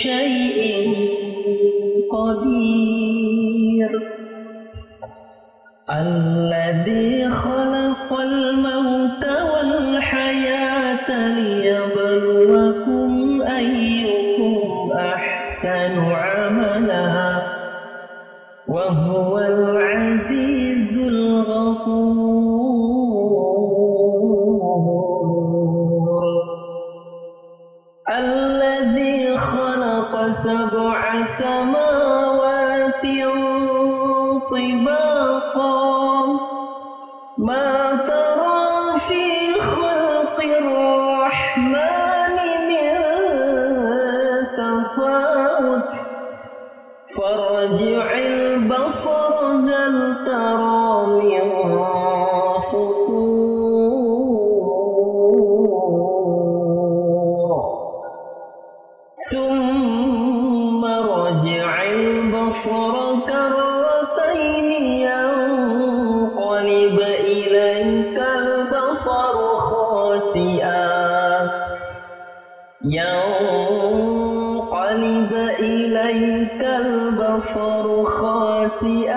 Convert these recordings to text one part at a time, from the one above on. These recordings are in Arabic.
شيء قدير الذي خلق الموت والحياة ليبلوكم أيكم أحسن عملا سبع سماوات see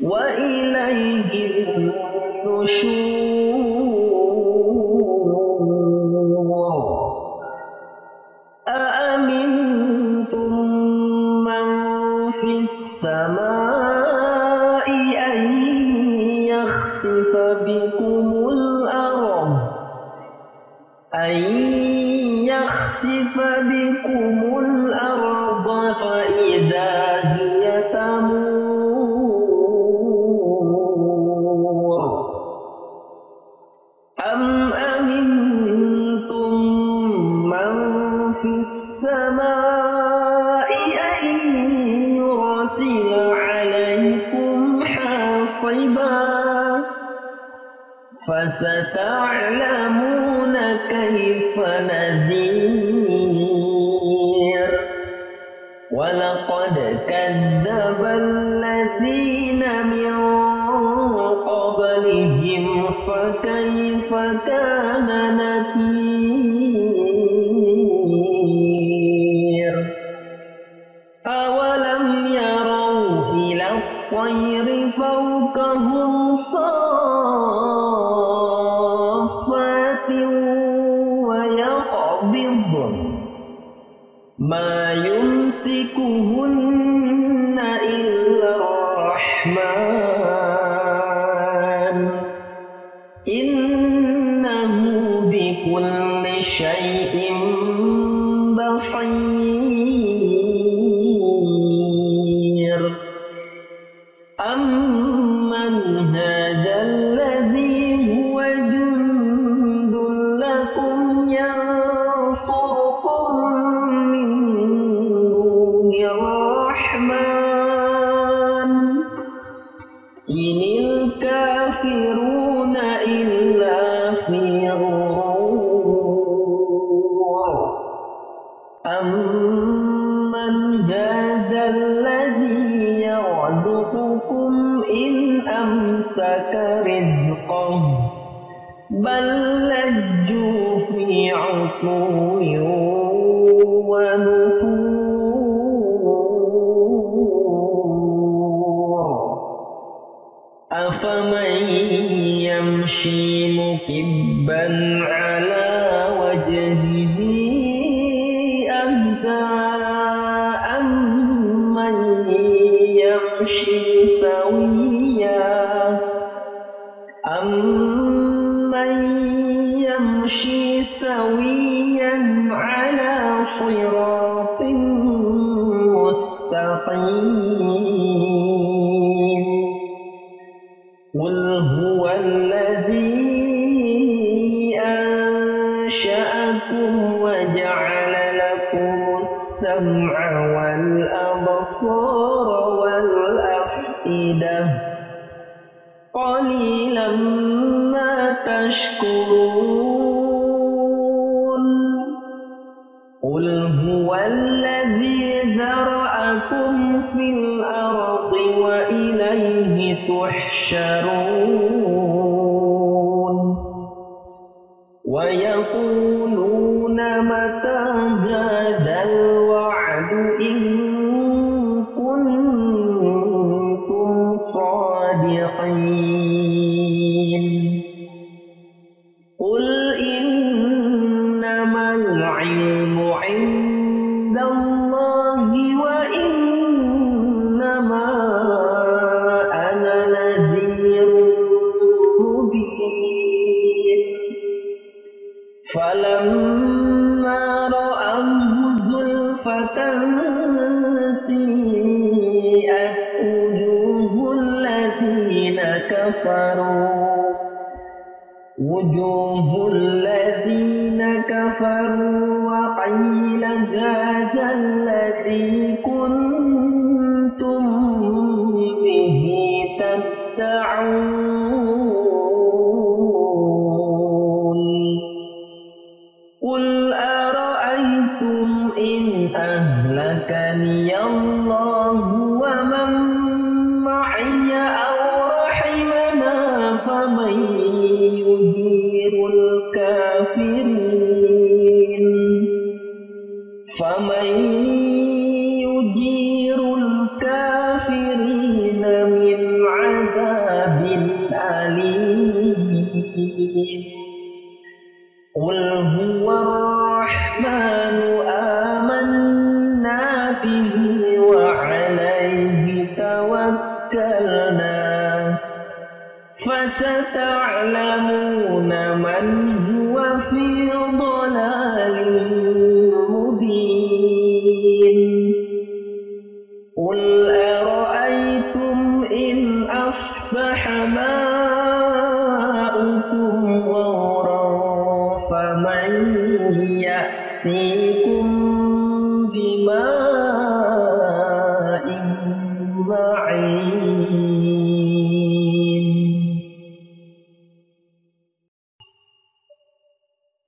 وإليه النشور. فستعلمون تحشرون كفروا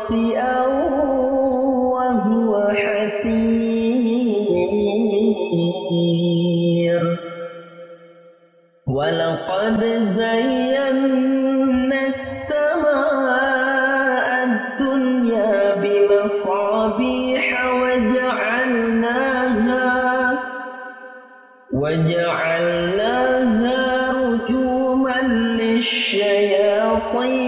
خاسئا وهو حسير. ولقد زينا السماء الدنيا بمصابيح وجعلناها وجعلناها رجوما للشياطين.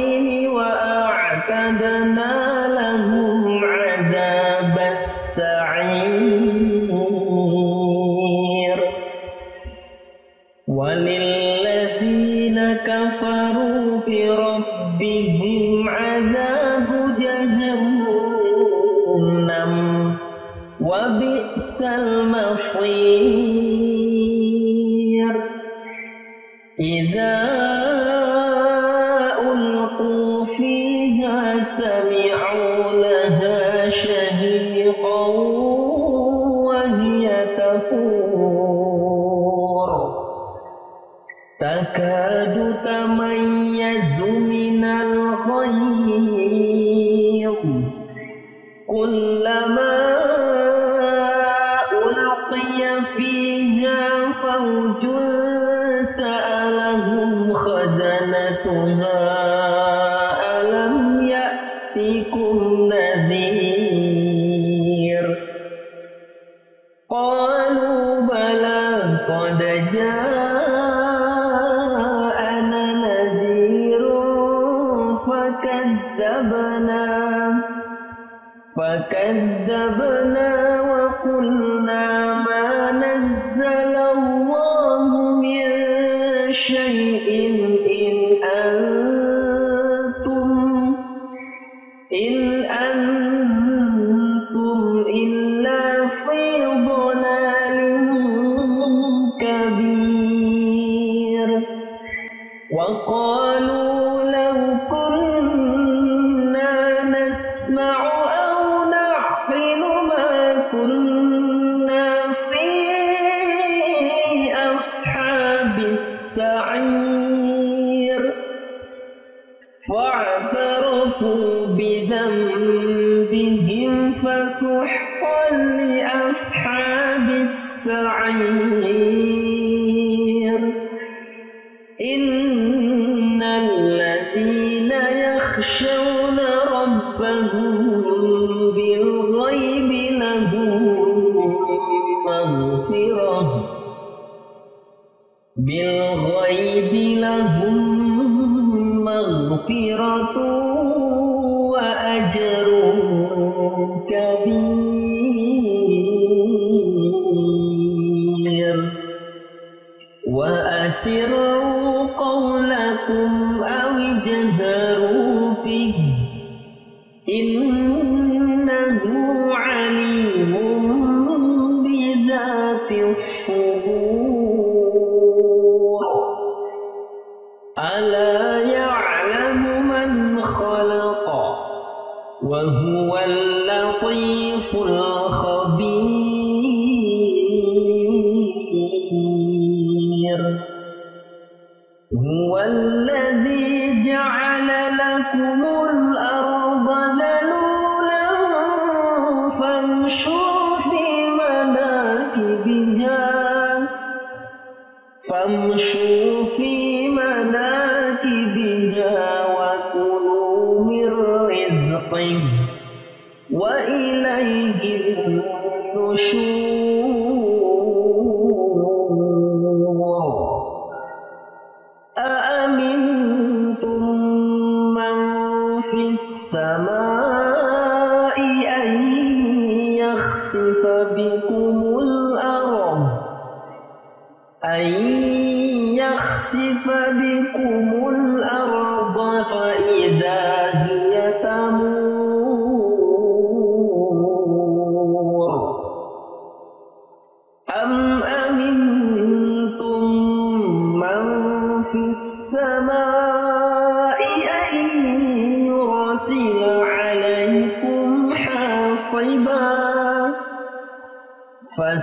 وإليه النشور.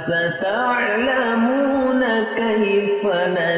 فستعلمون كيف نذير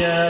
تحشرون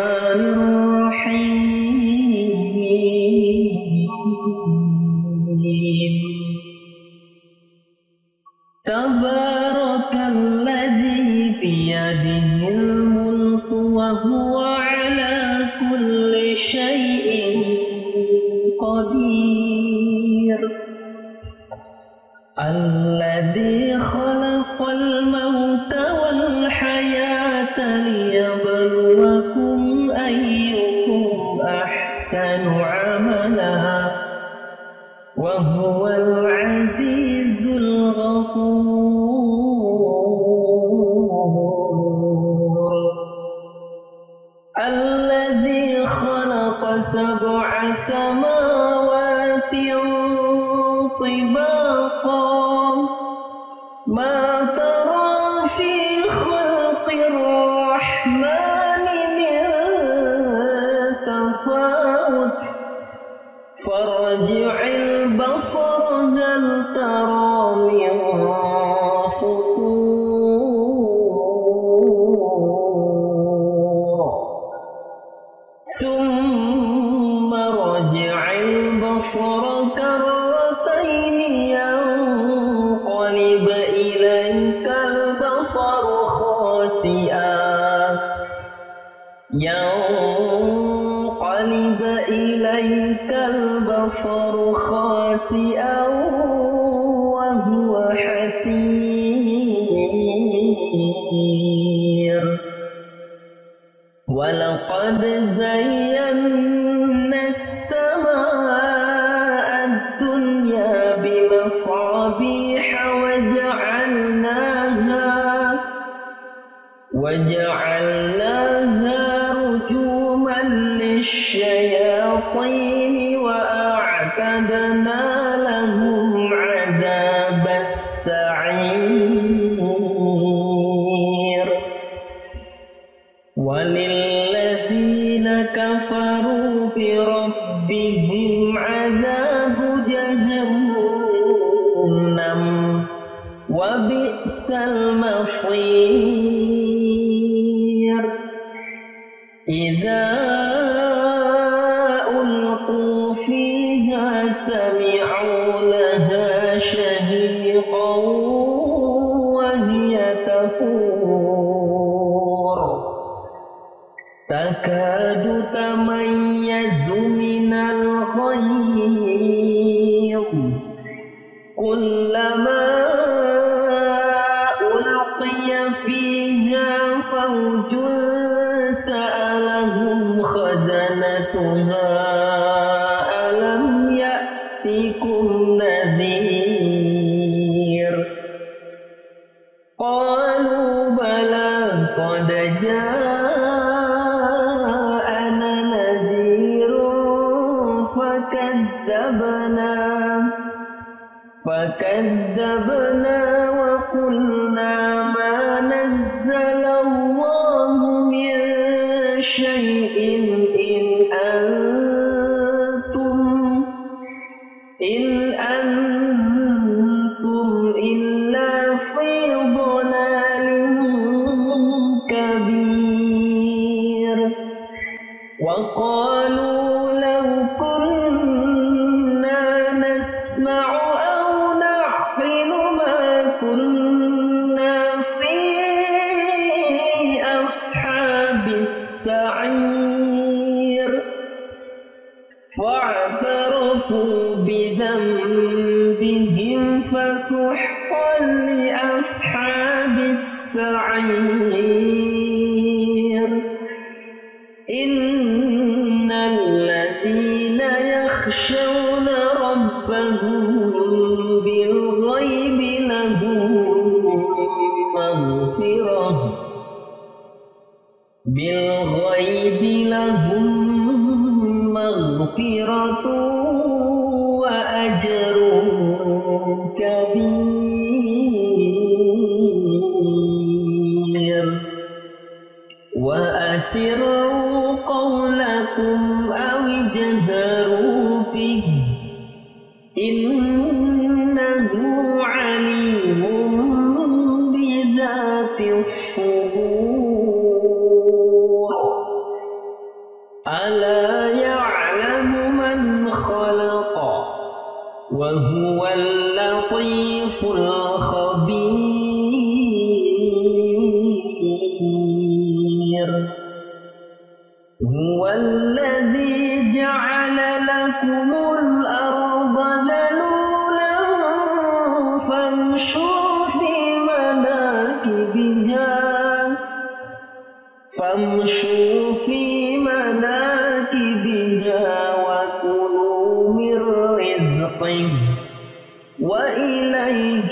وإليه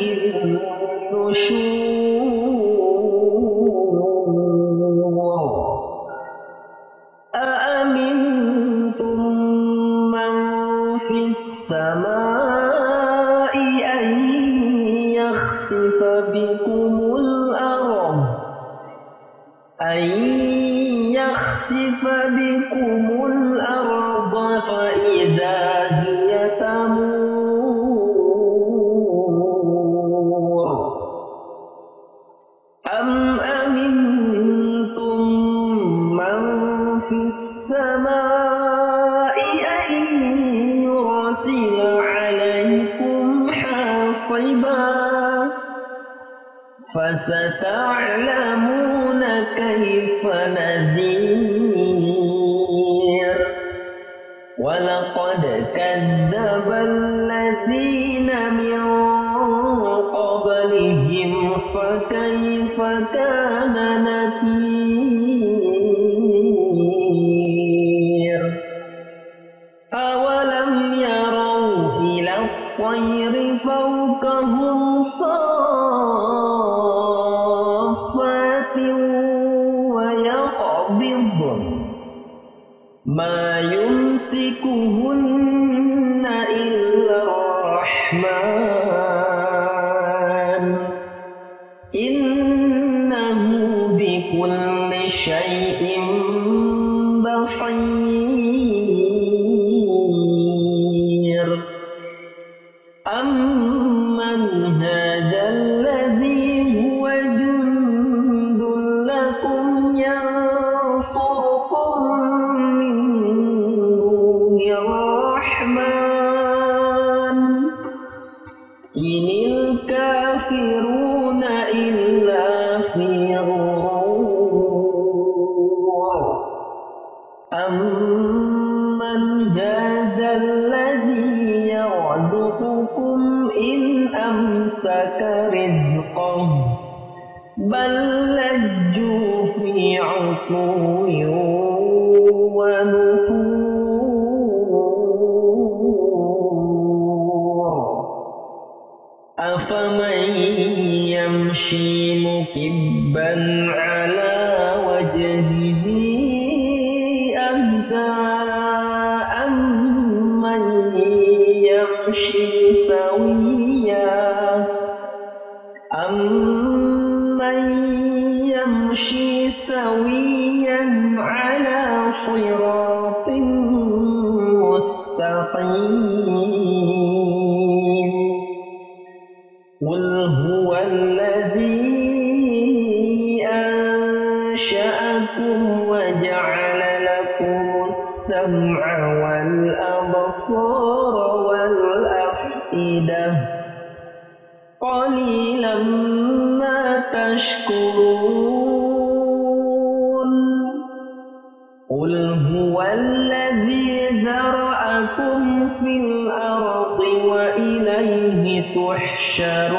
النشور. فستعلمون تحشرون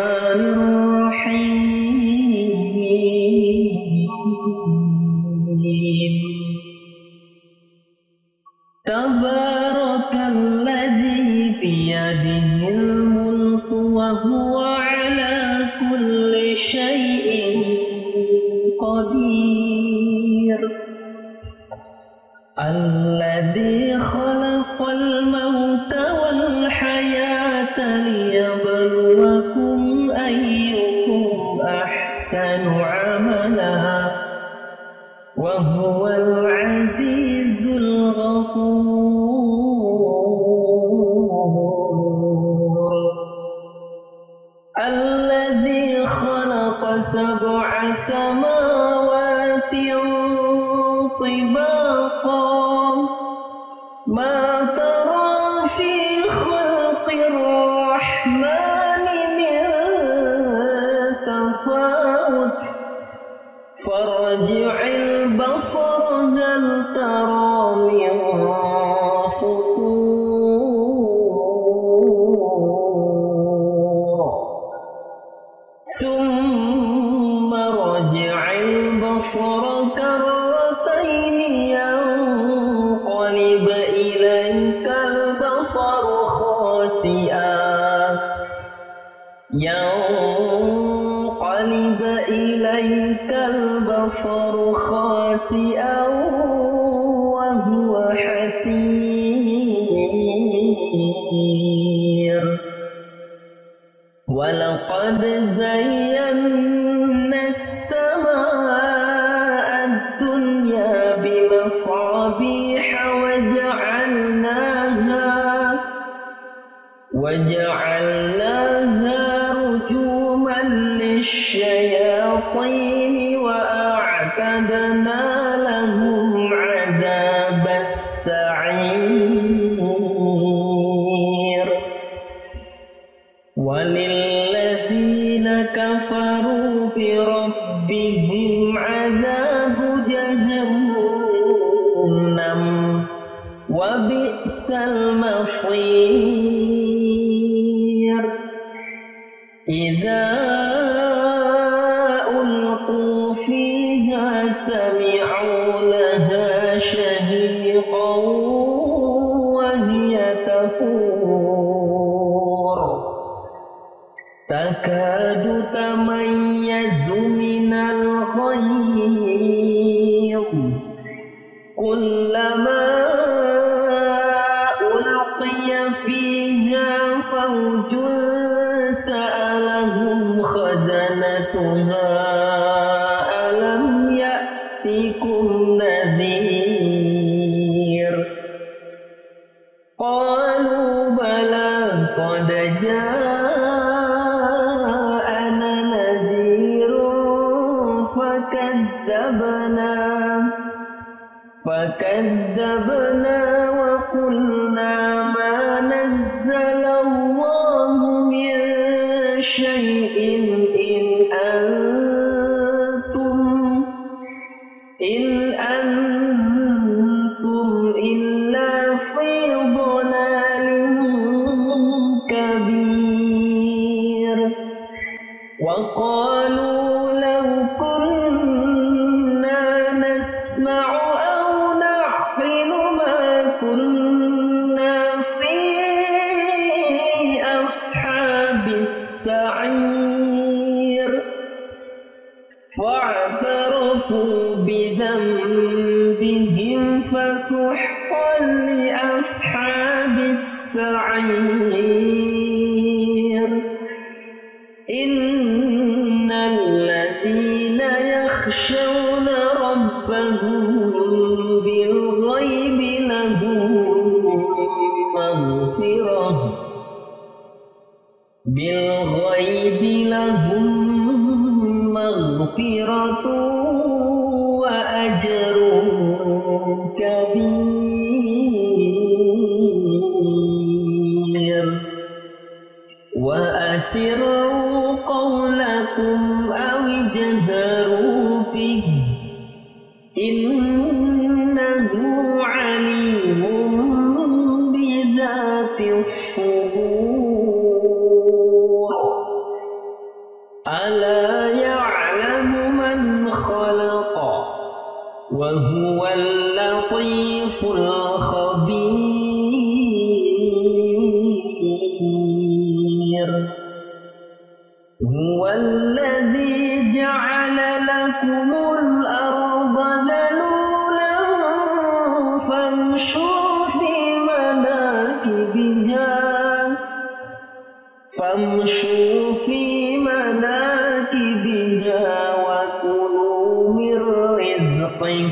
رزقه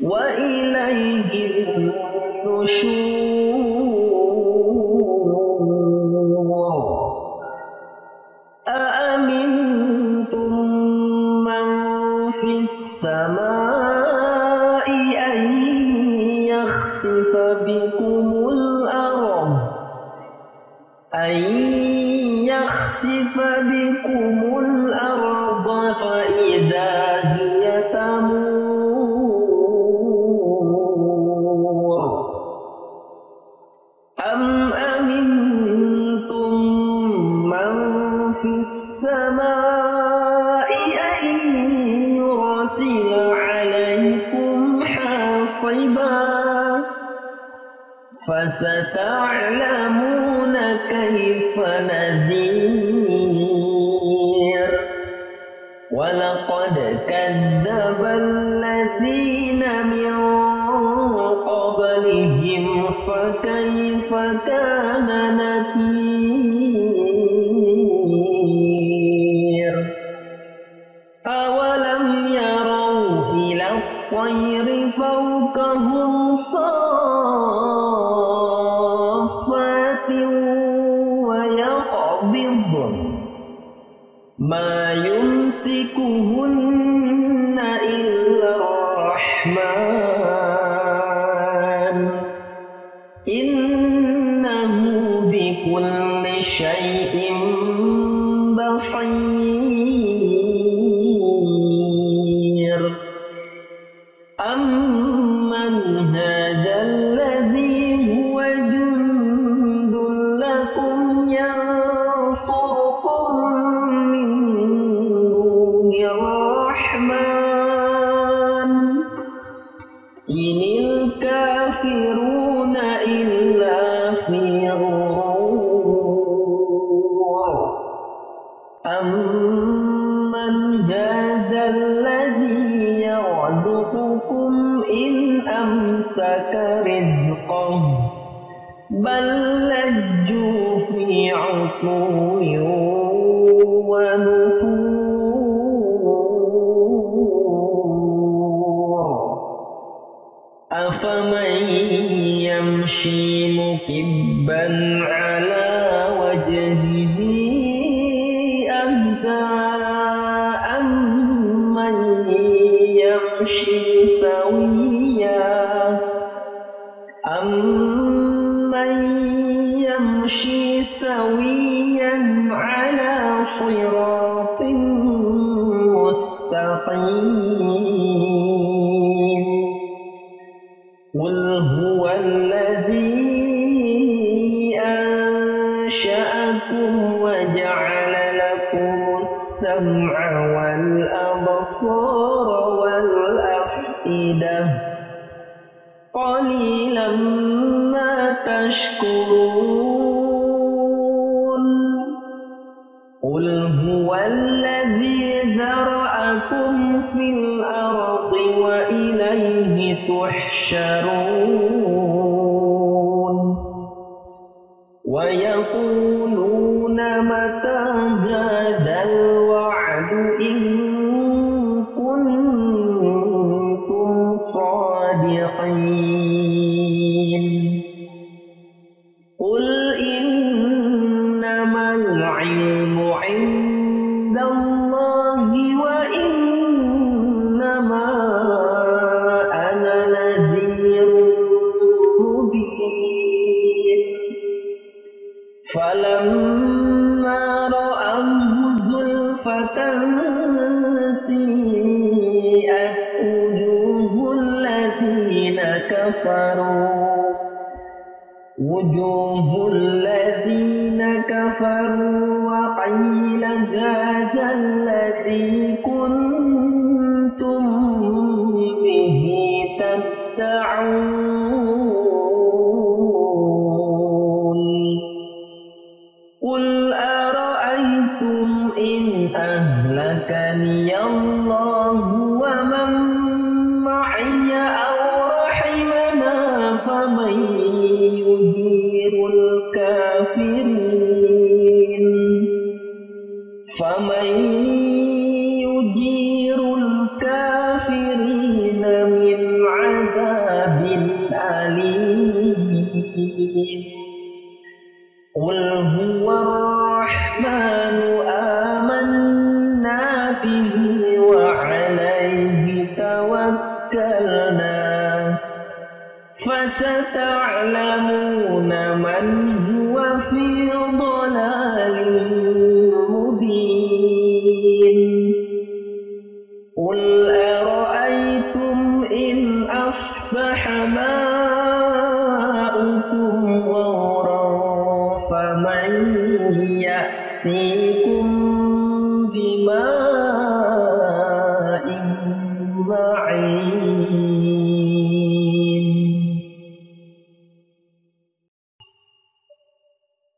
وإليه النشور. فستعلمون تحشرون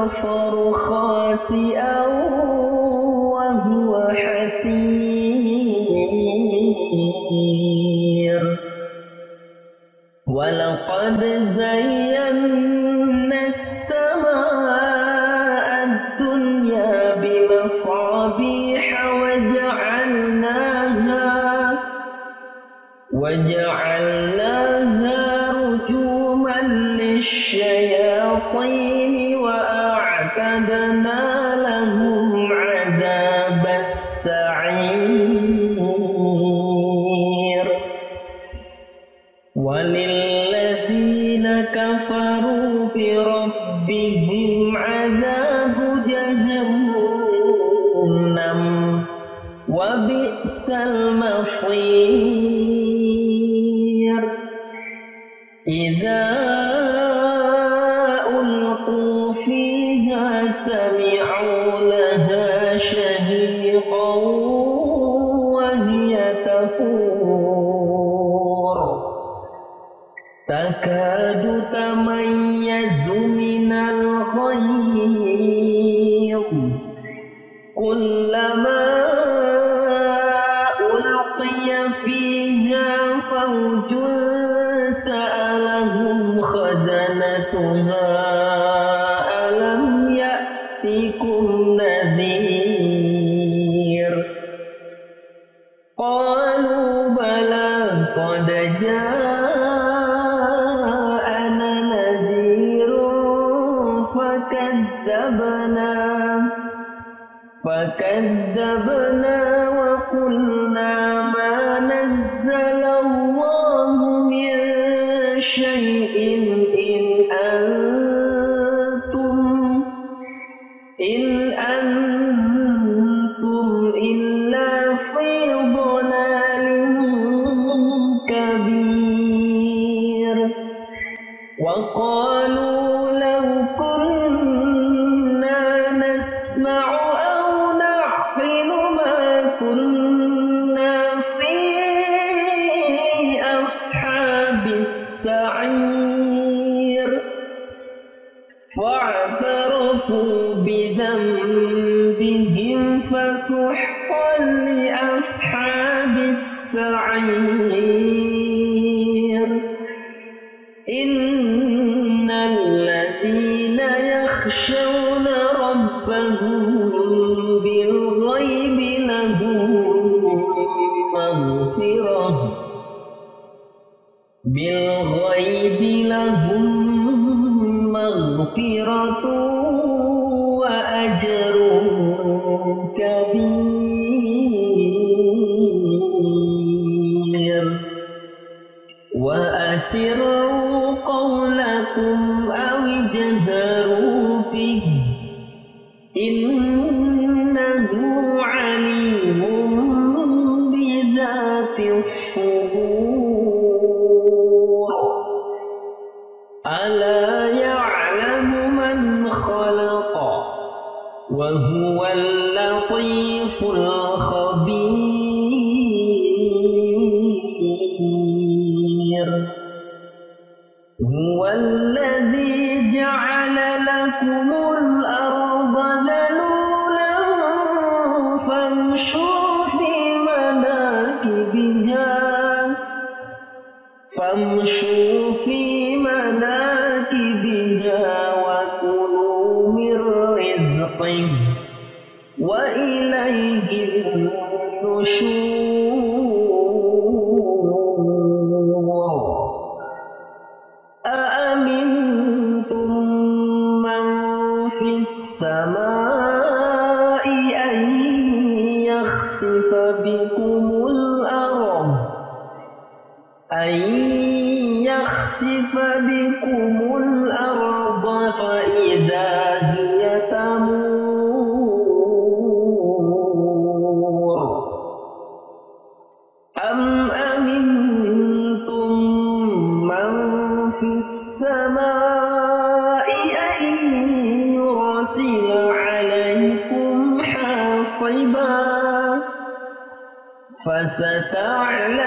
البصر خاسئا رزقه وإليه النشور. فستعلمون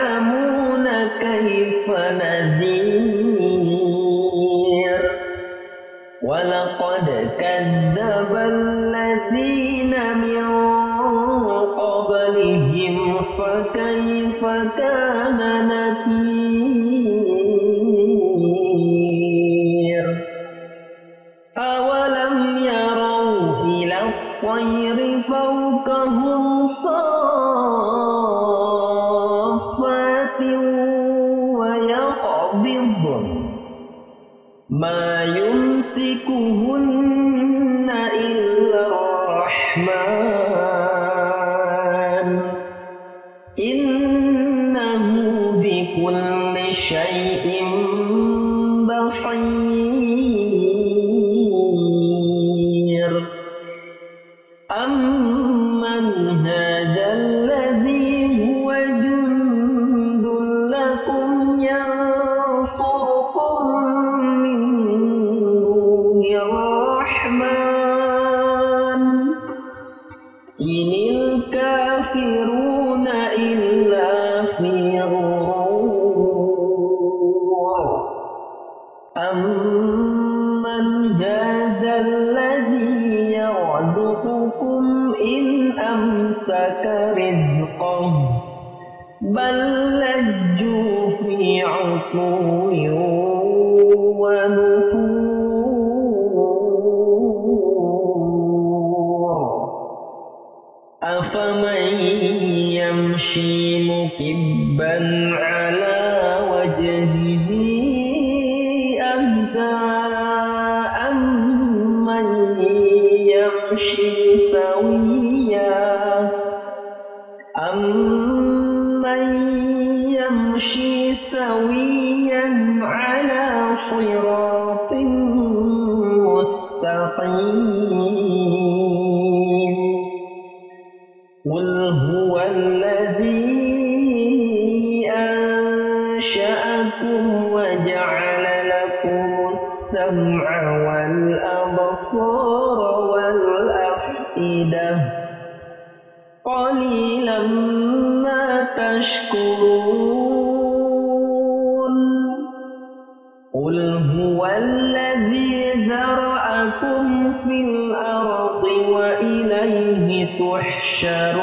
تحشرون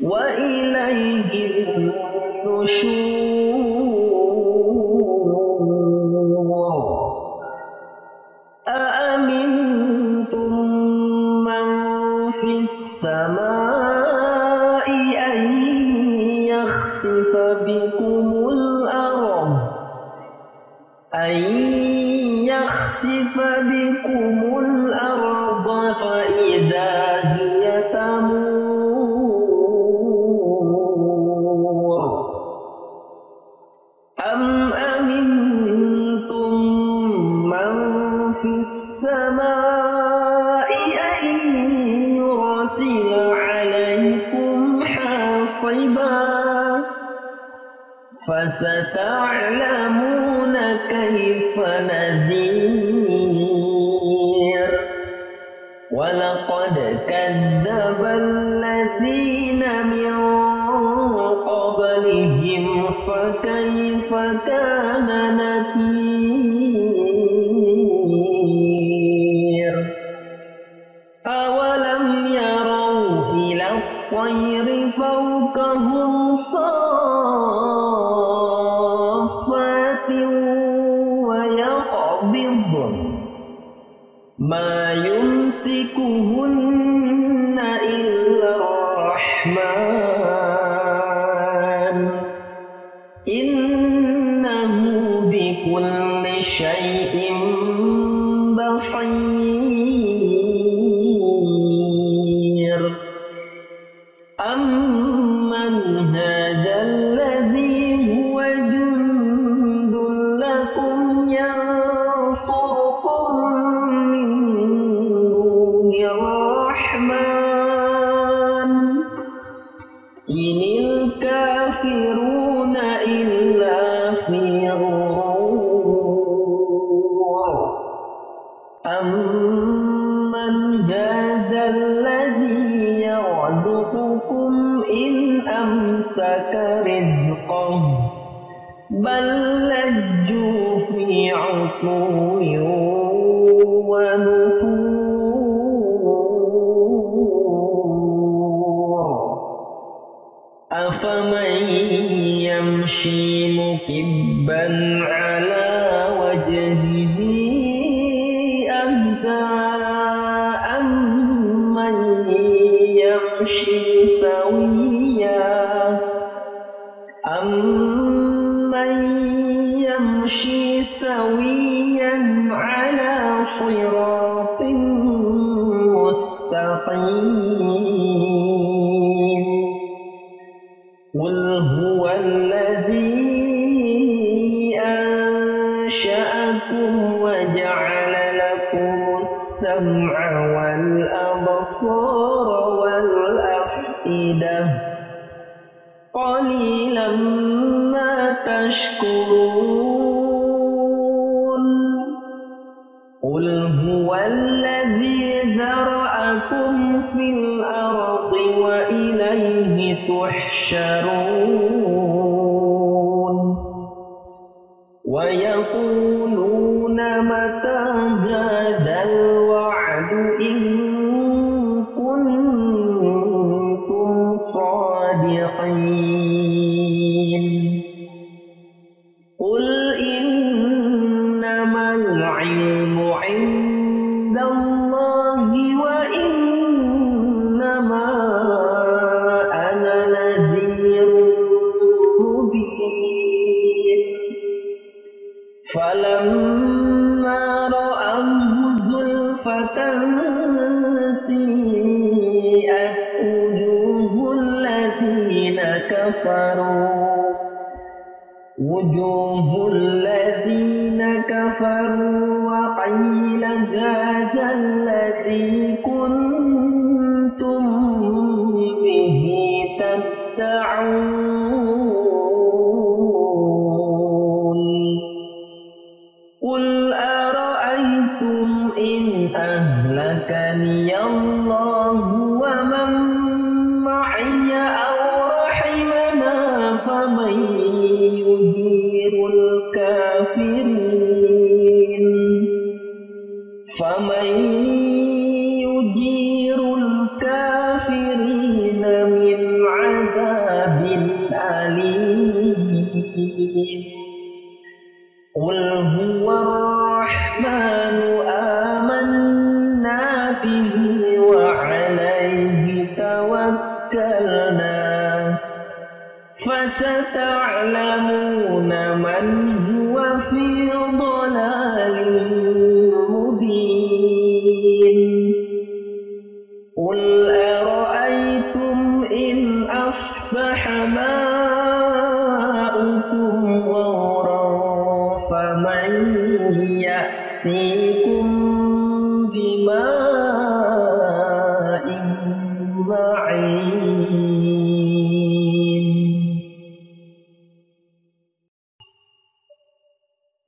وإليه النشور. فستعلمون تحشرون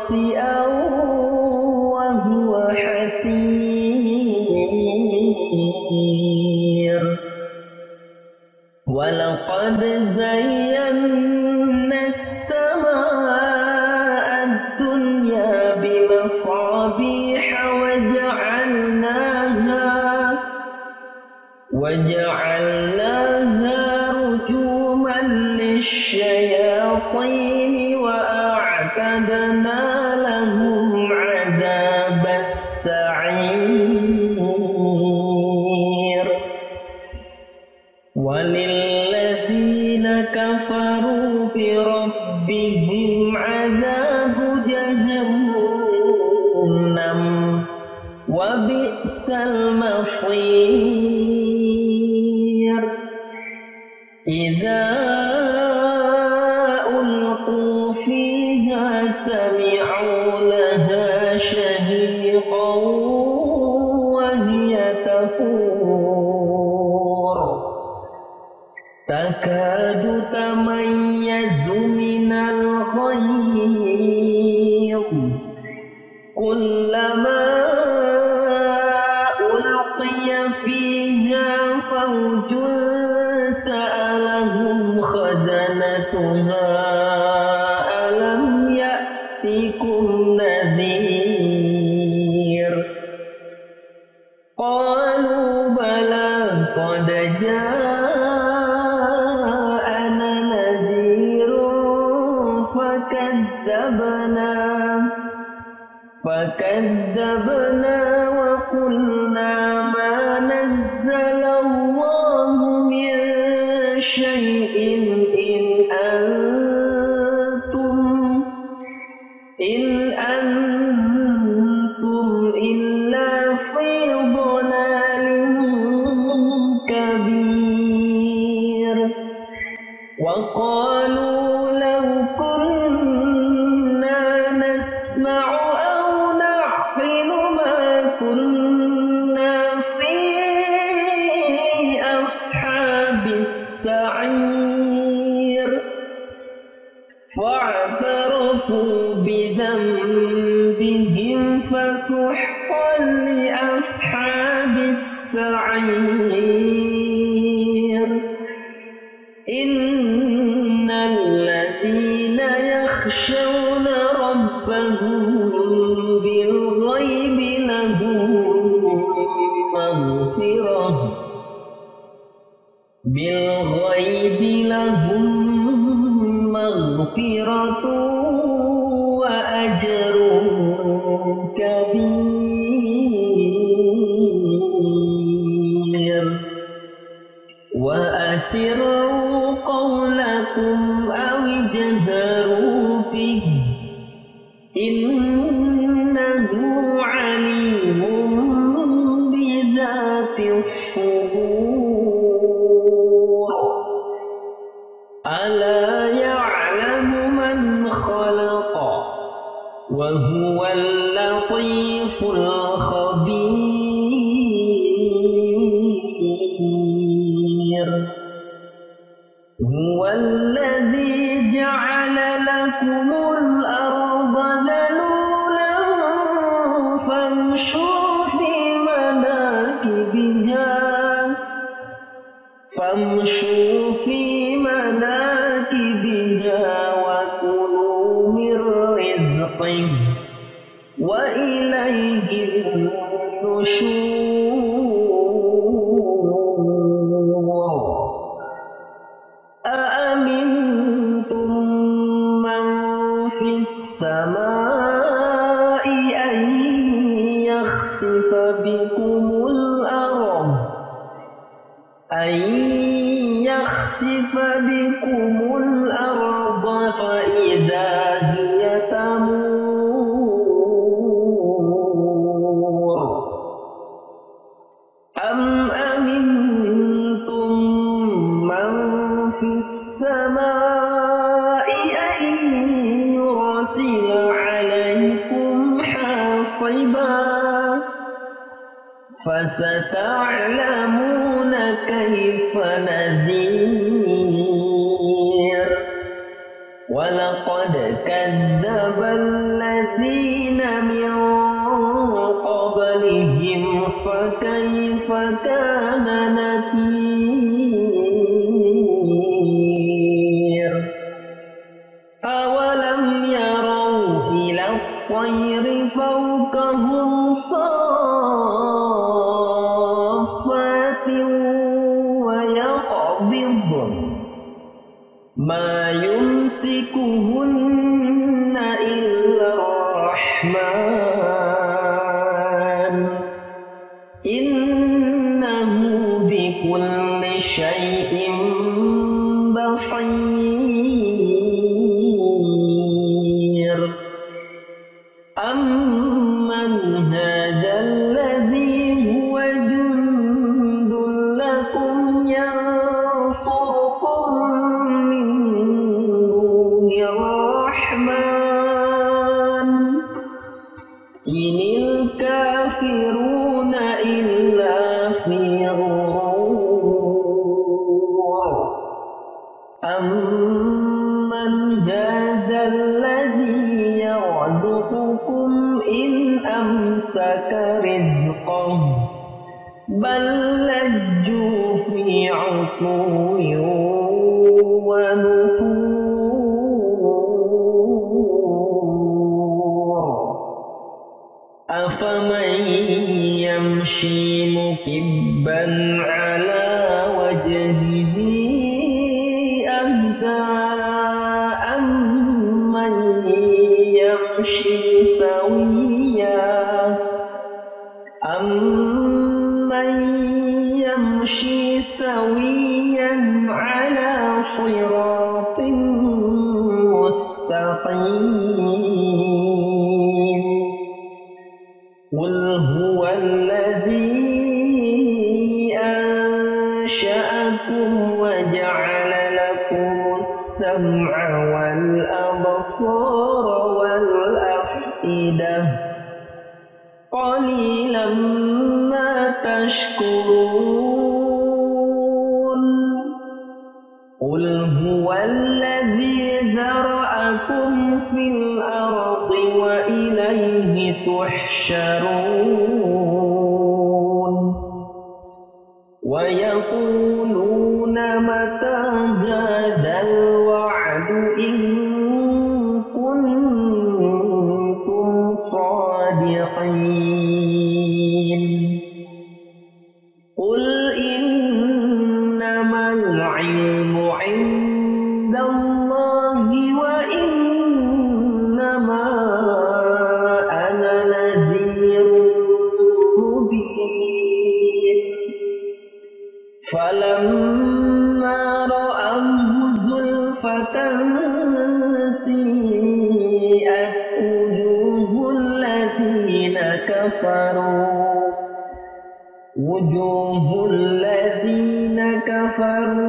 خاسئا وإليه النشور. فستعلمون كيف نذير تحشرون كفروا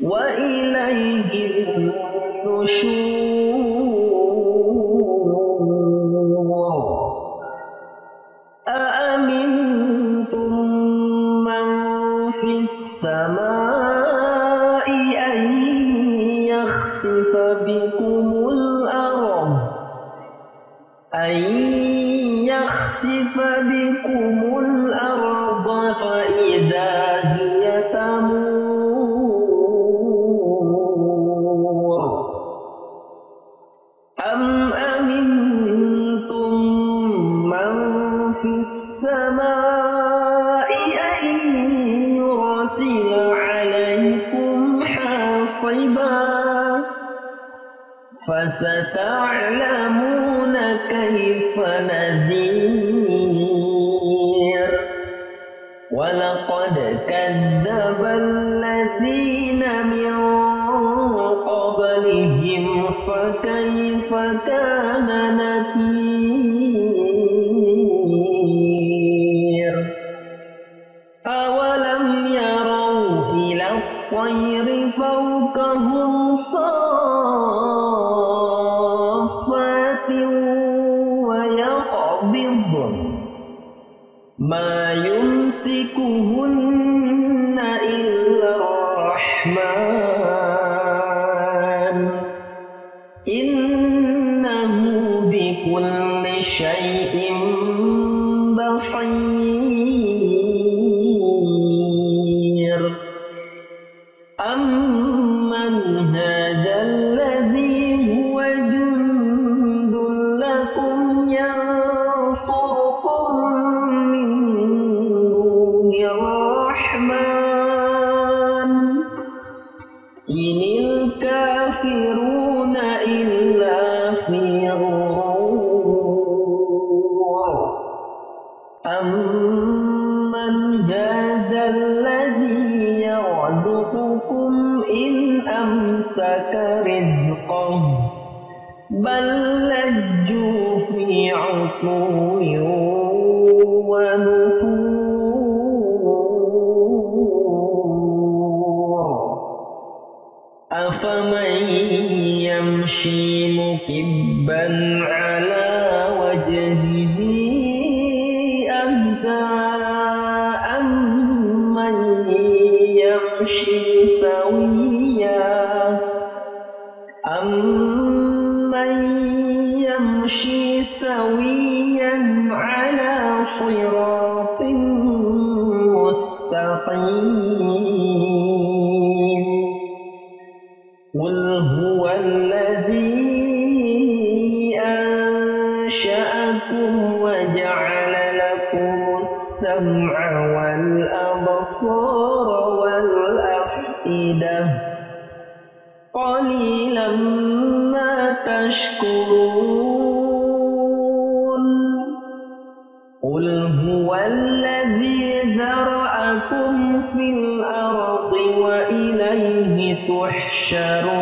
وإليه النشور. تحشرون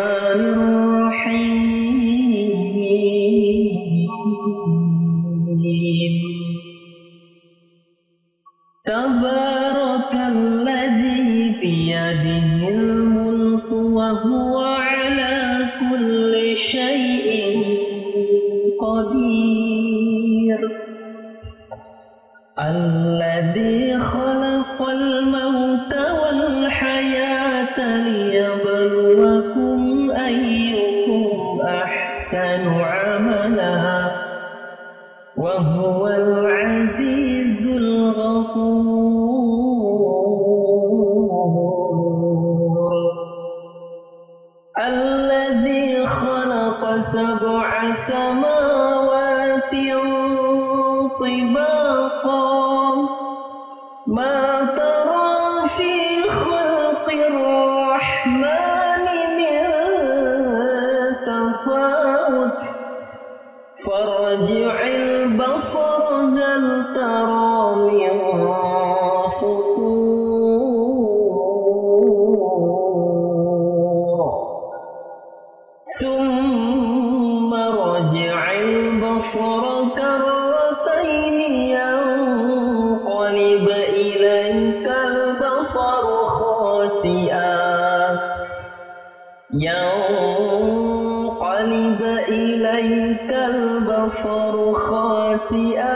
خاسئا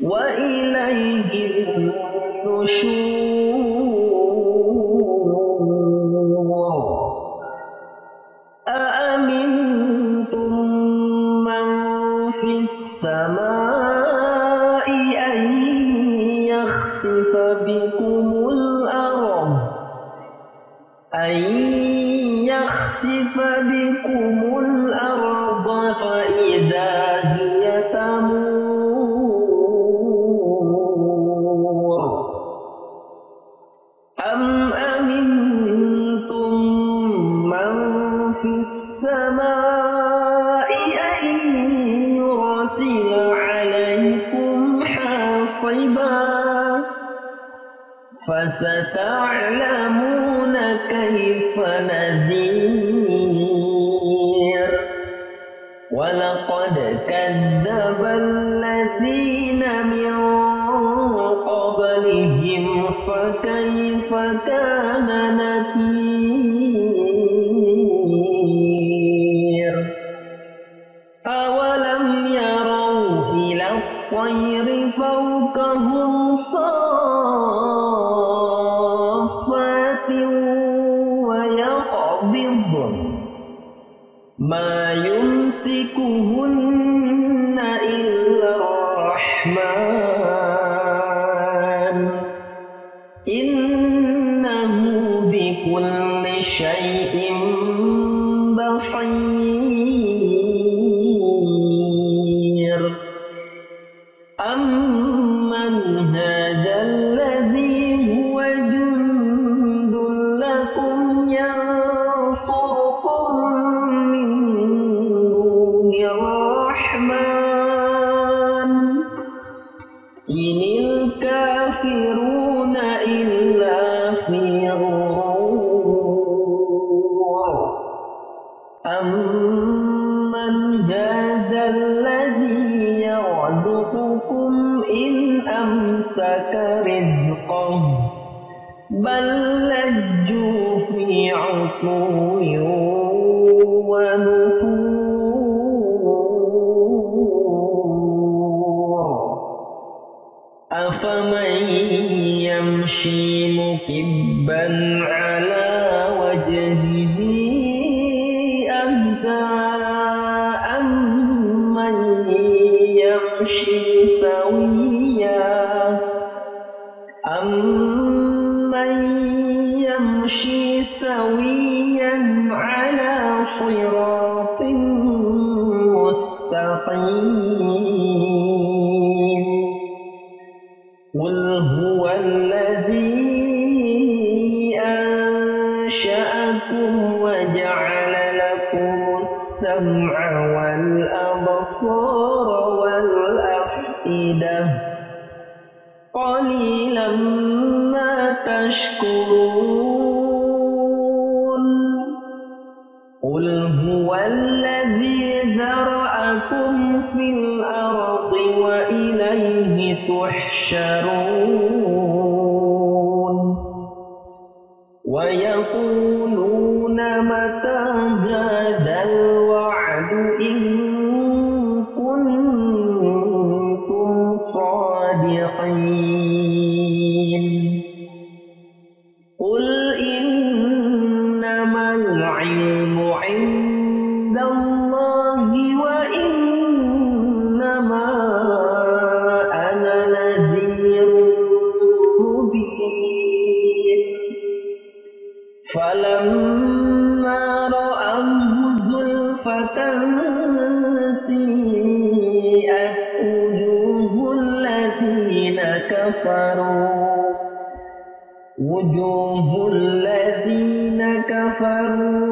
وإليه النشور. فستعلمون الشَّارُونَ كفروا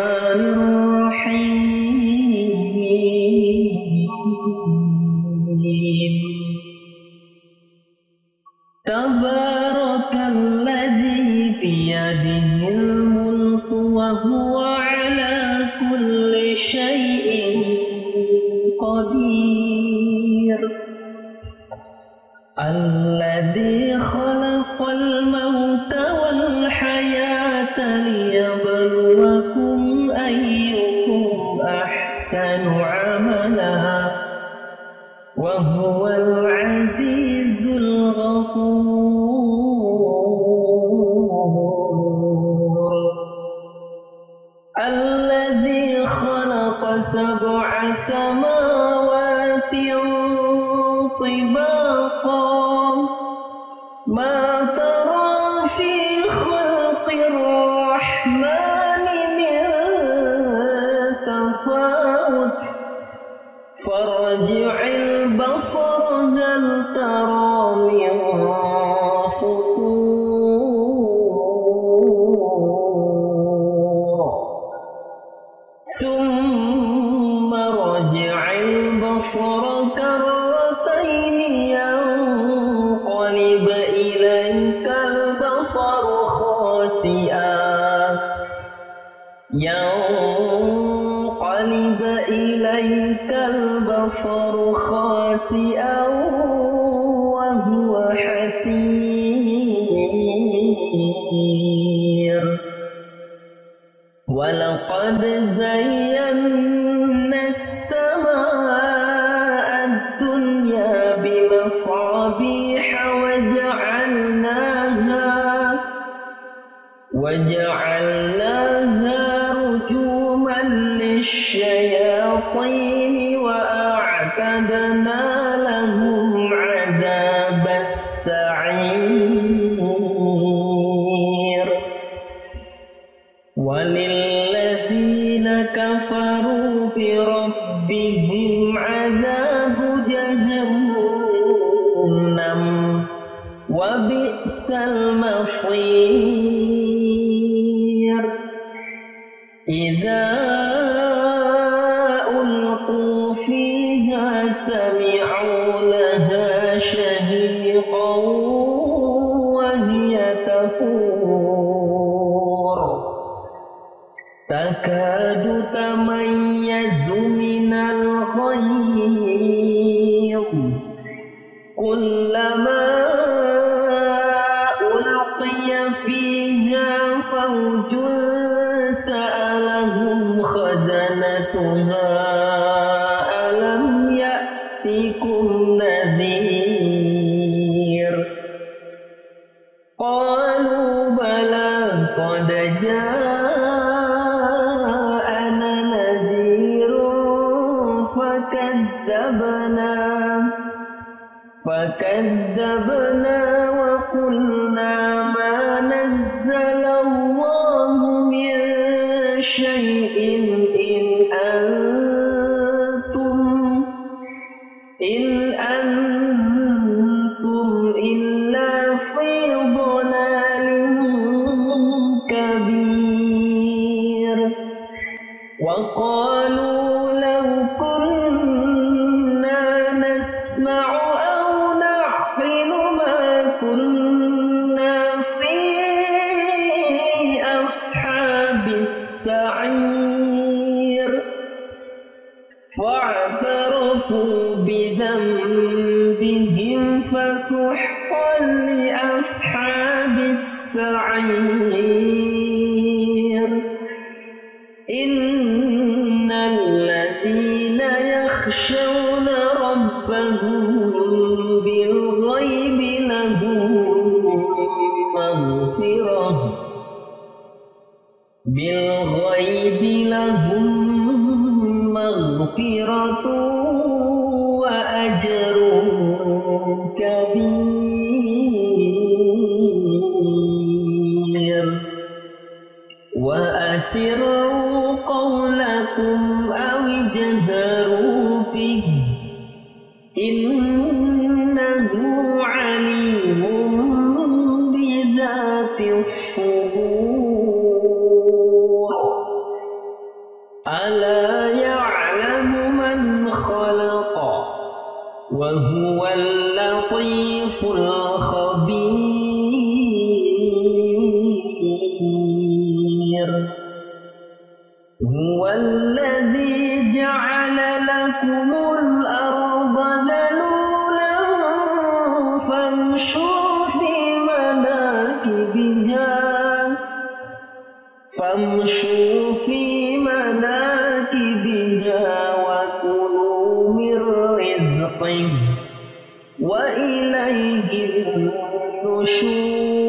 البصر خاسئا وهو حسير. ولقد زينا السماء الدنيا بمصابيح وجعلناها وجعلناها رجوما للشياطين. وإليه النشور.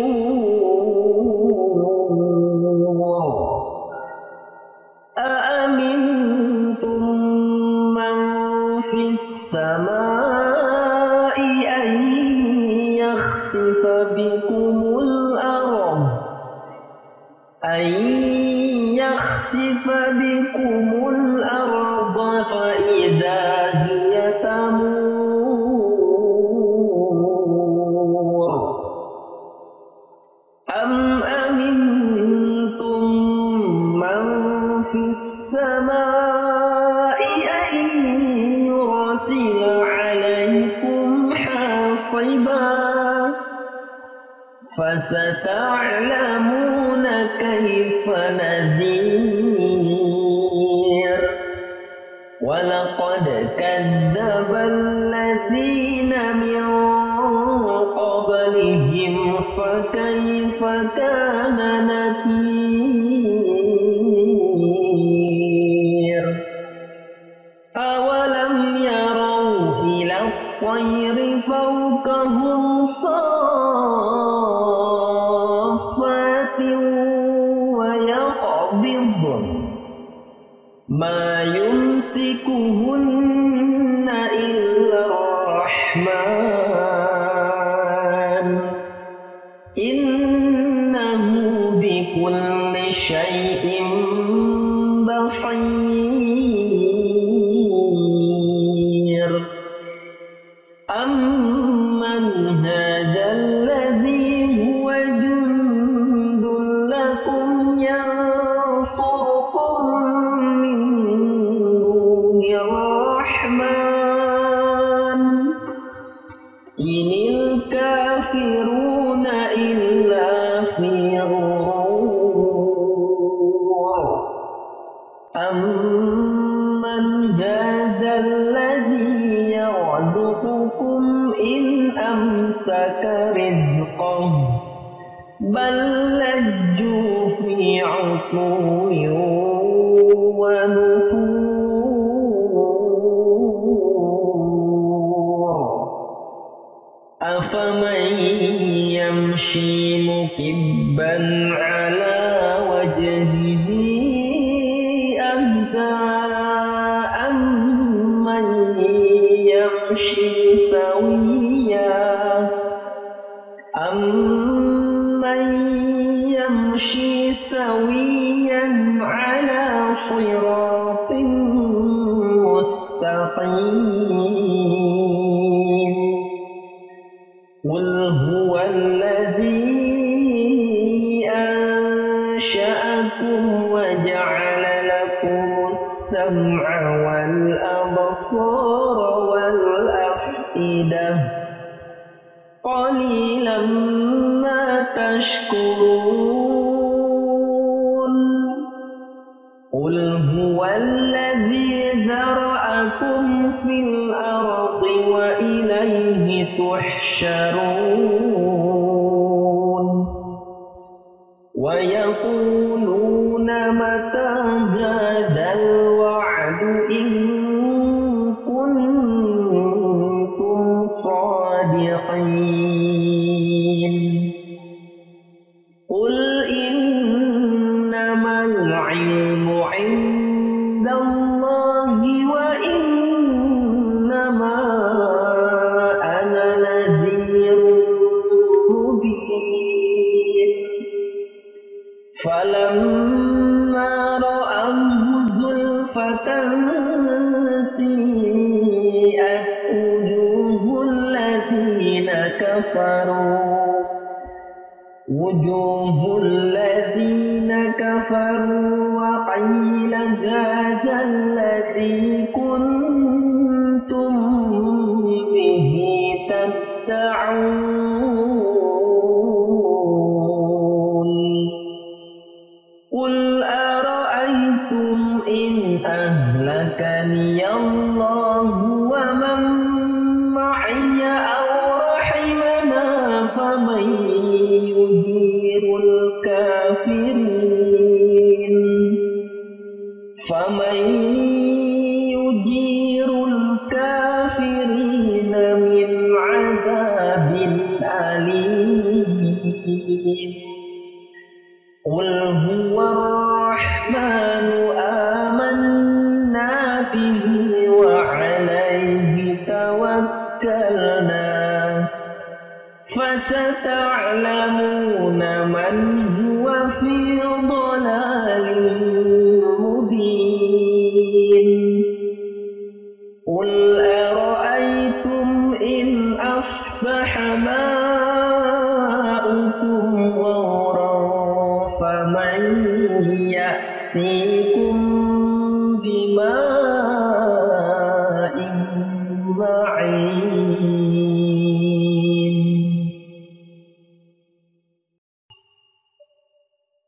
فستعلمون كيف نذير شاء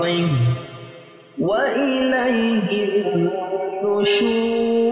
رزقه وإليه النشور.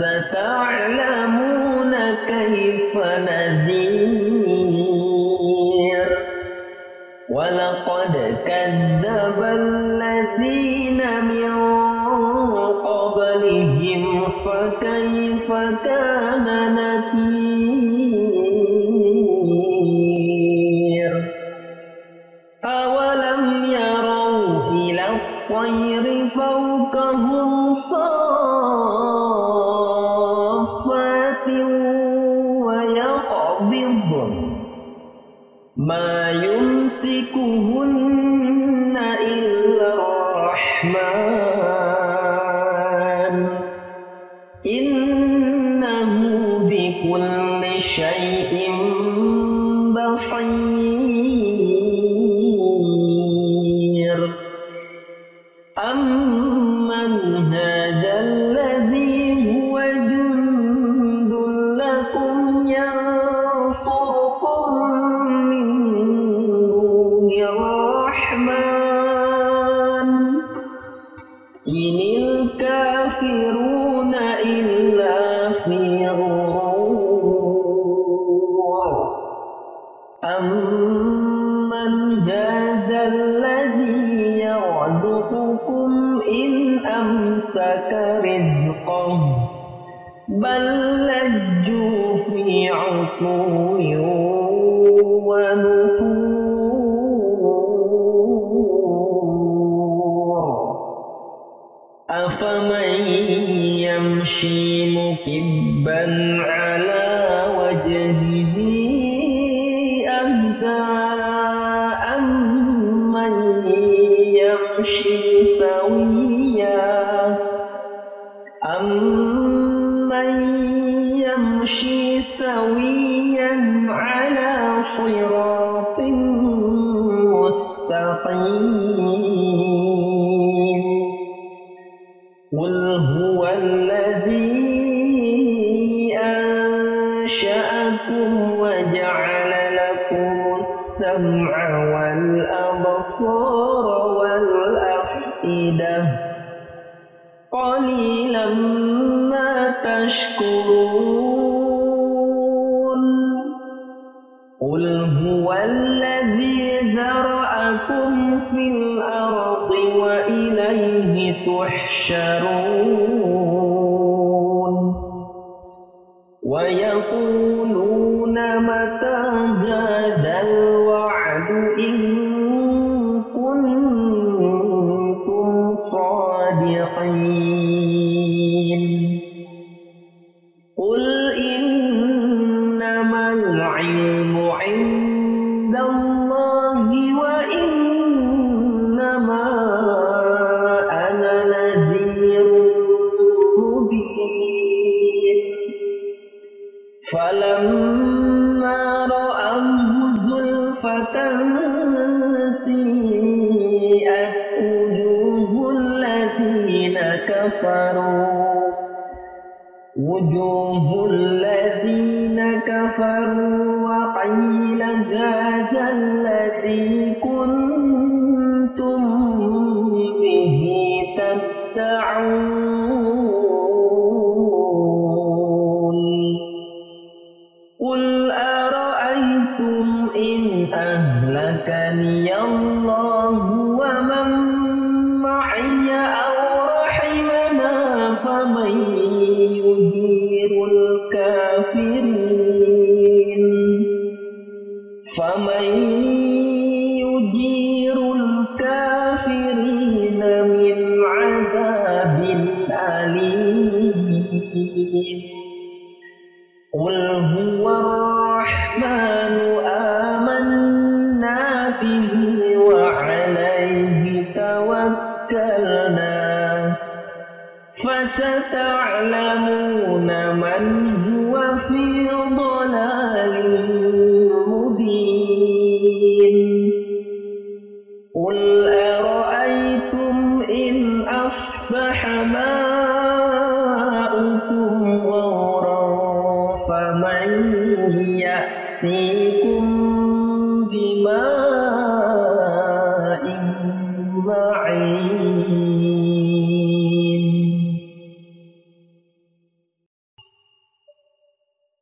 فستعلمون تحشرون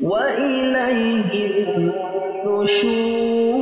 وإليه النشور.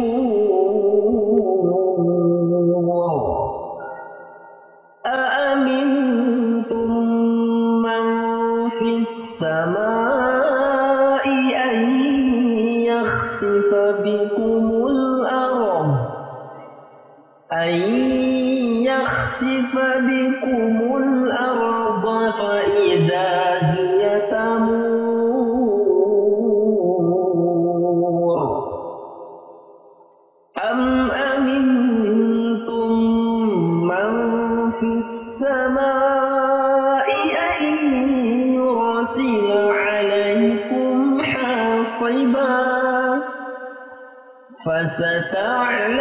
فستعلمون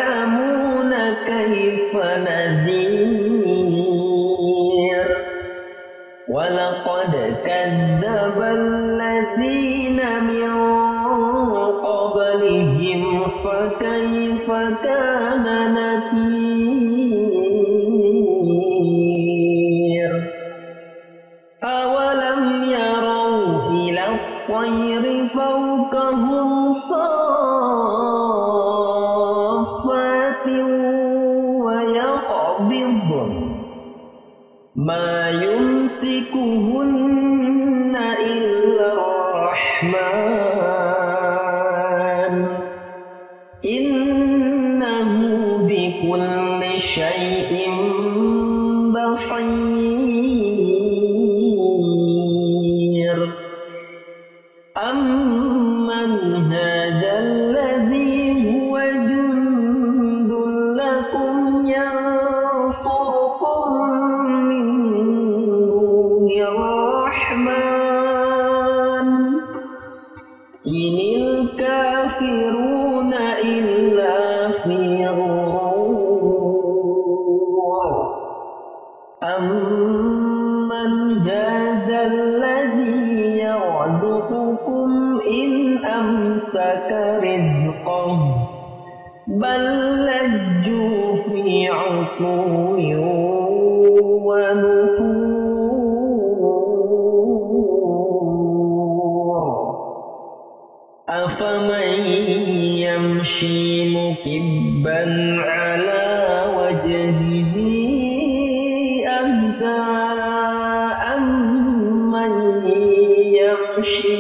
she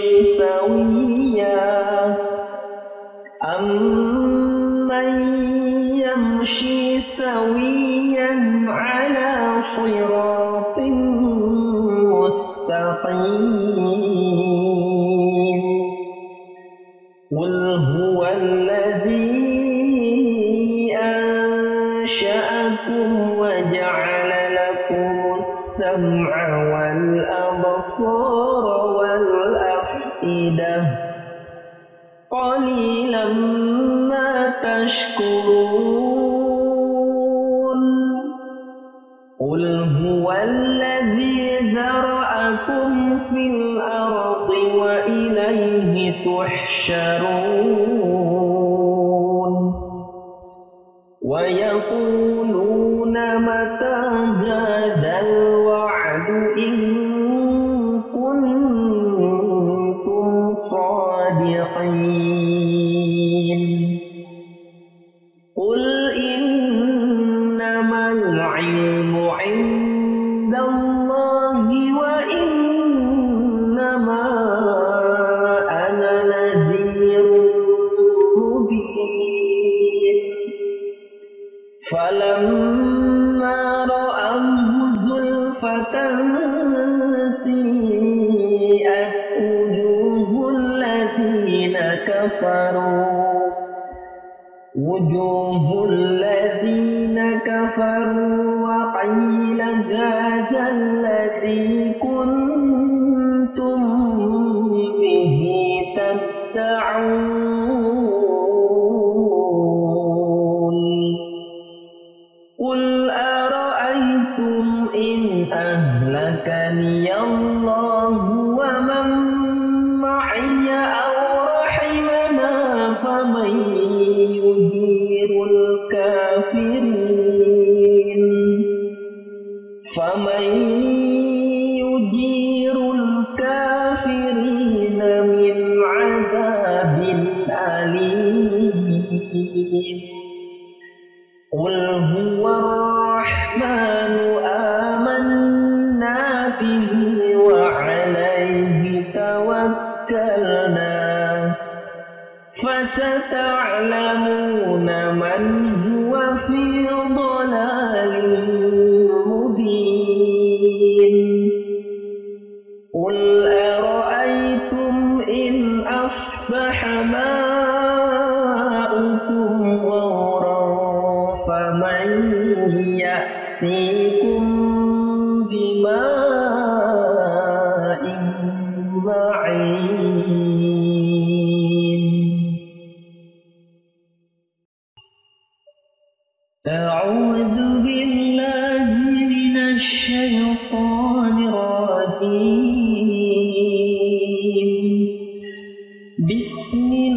تحشرون أعوذ بالله من الشيطان الرجيم. بسم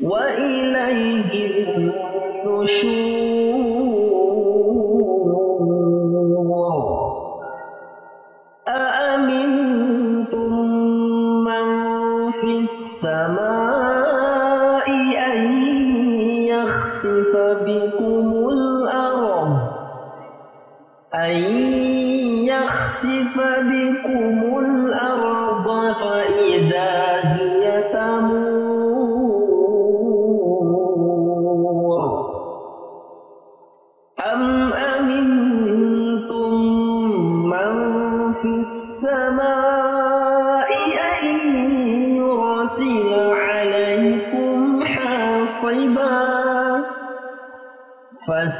وإليه النشور.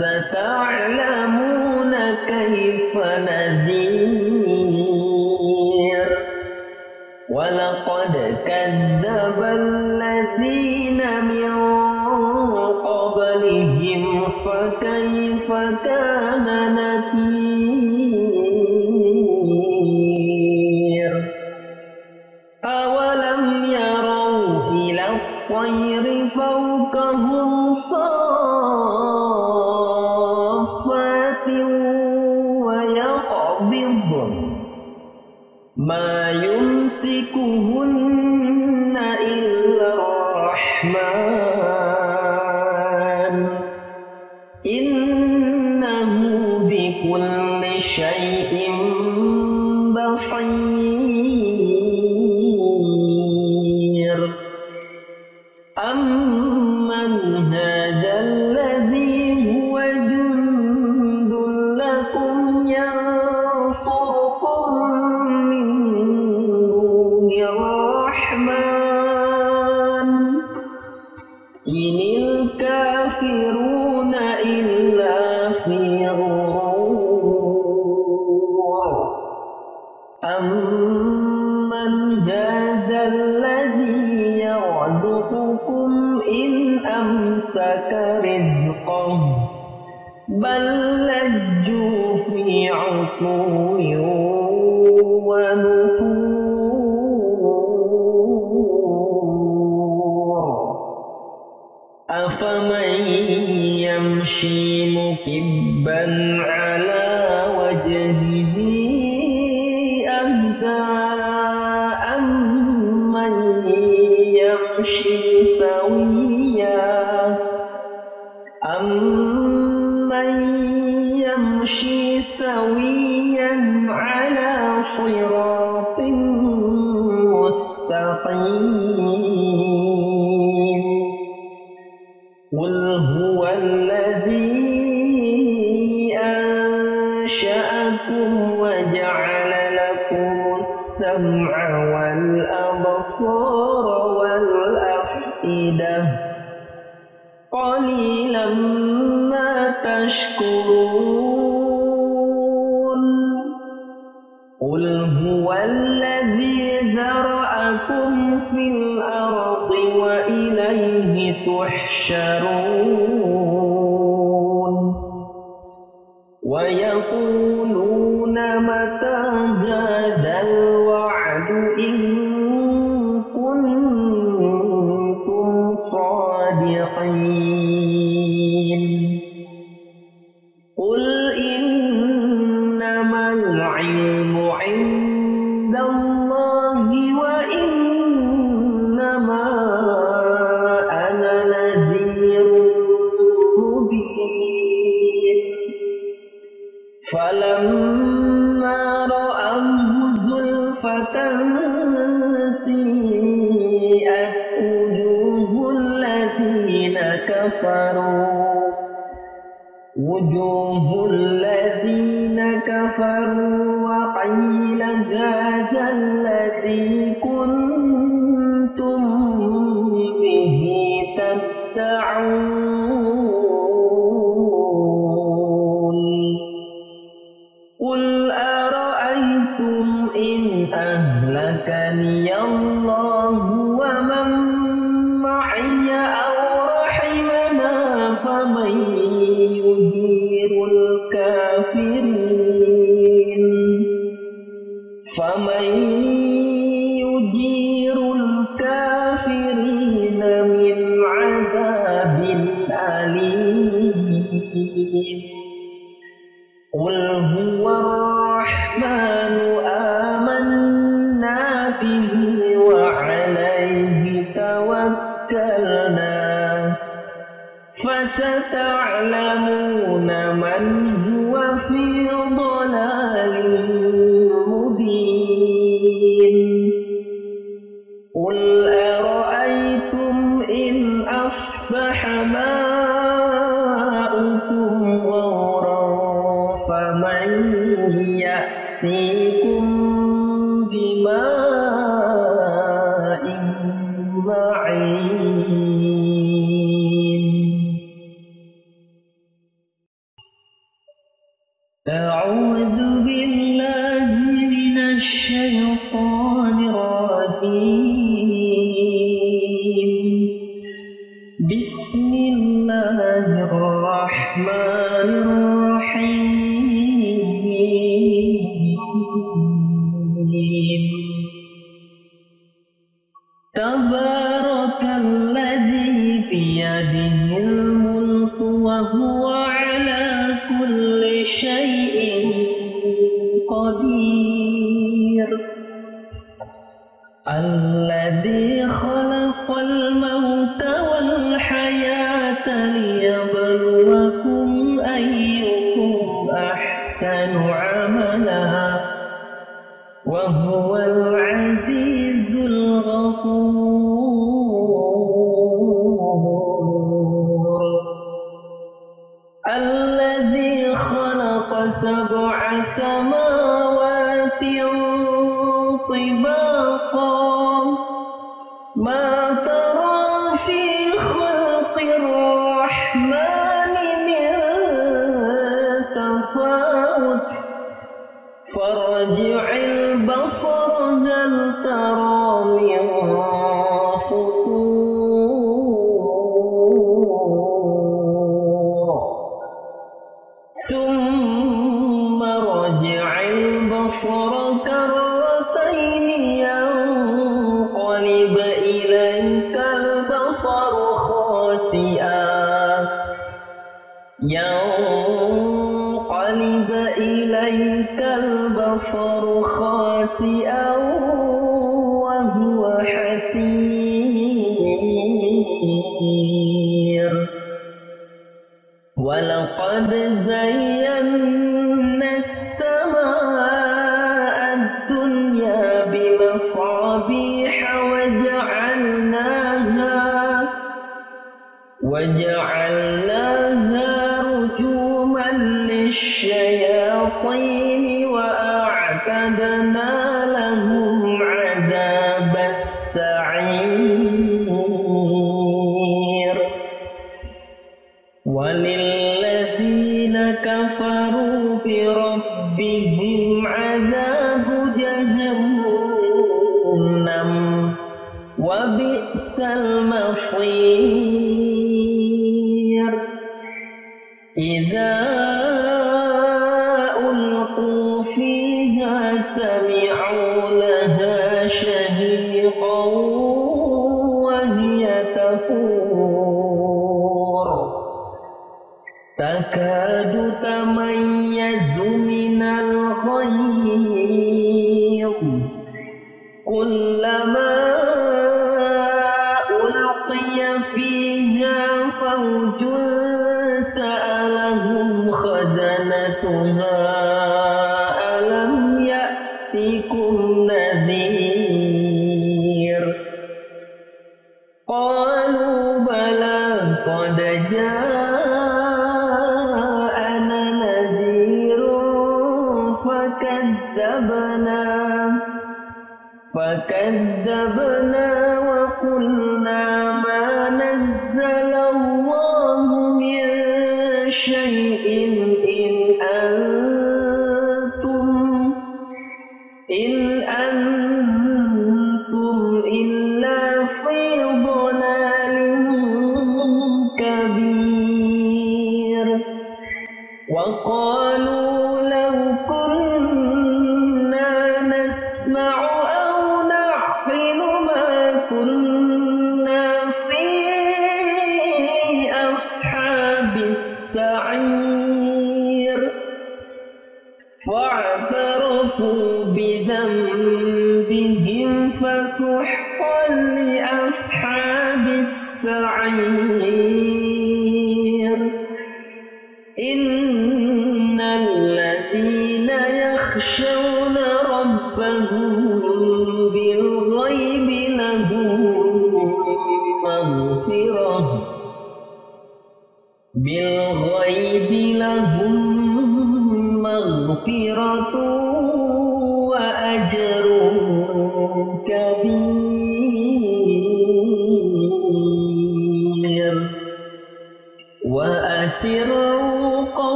فستعلمون كيف تحشرون أعوذ بالله من الشيطان الرجيم. بسم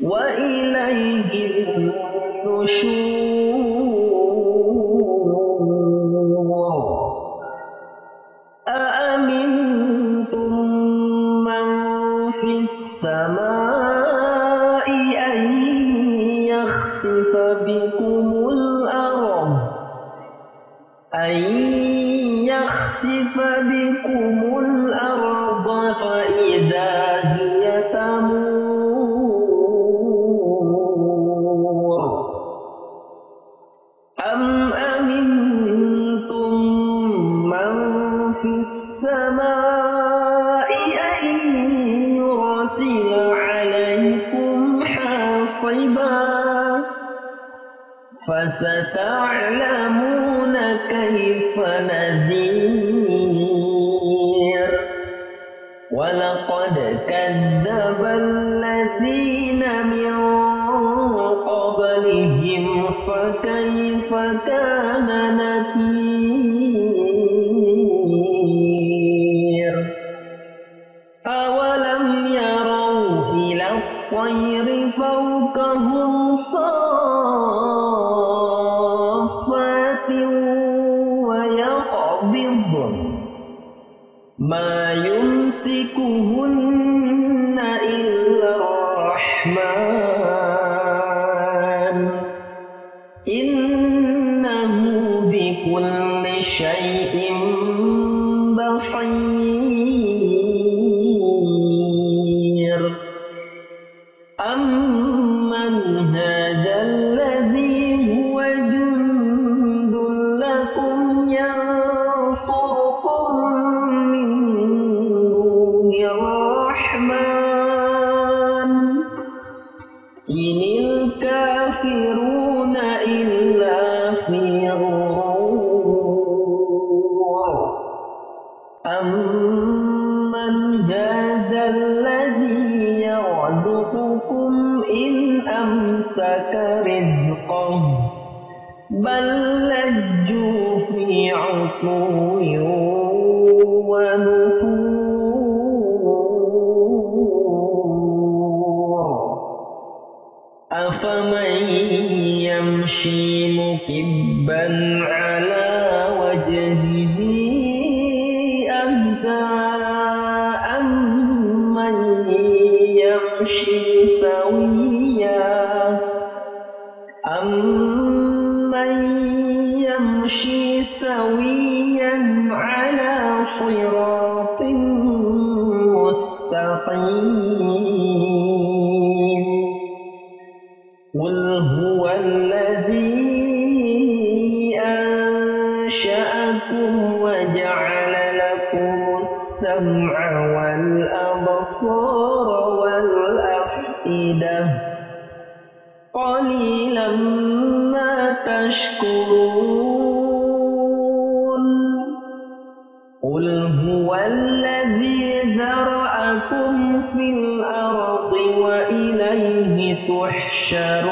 وإليه النشور. فستعلمون تحشرون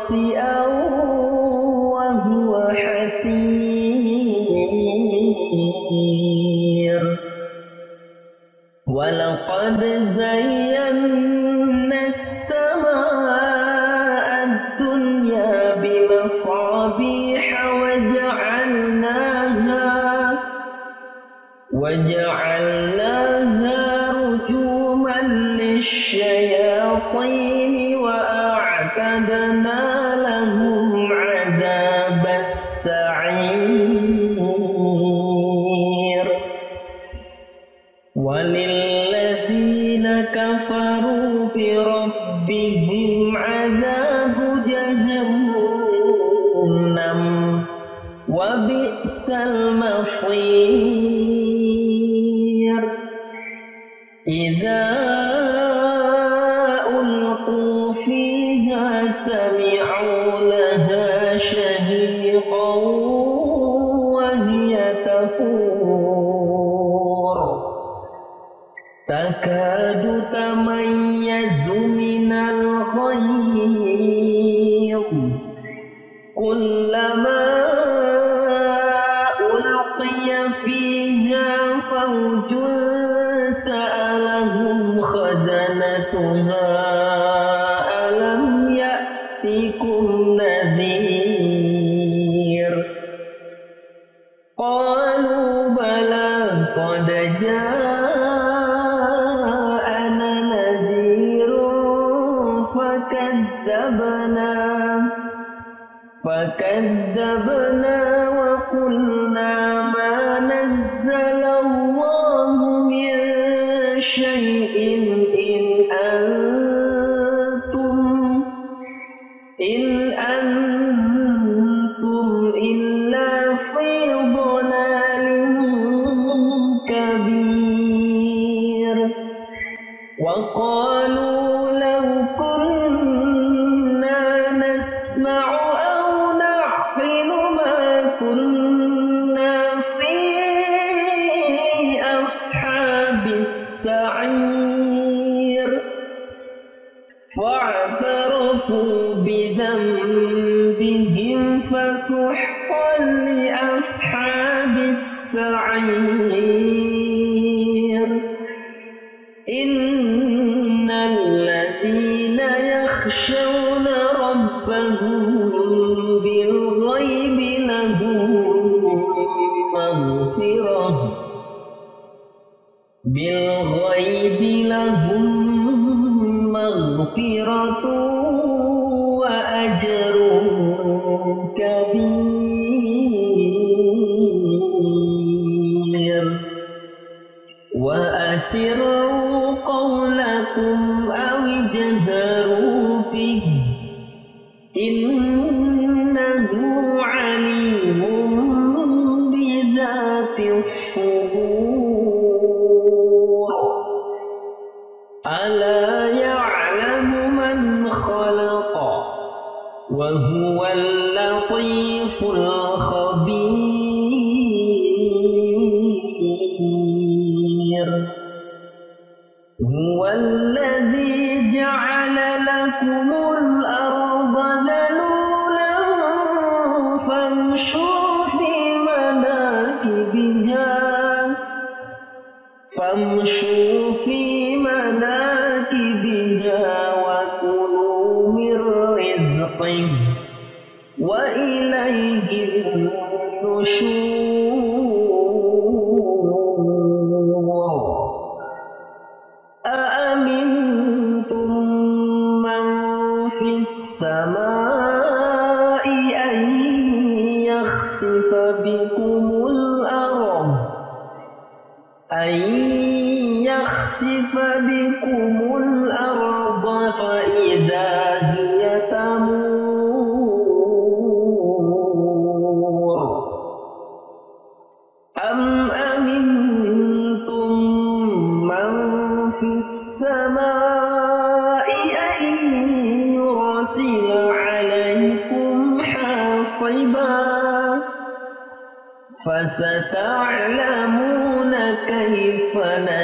خاسئا وإليه النشور. فستعلمون كيف نذير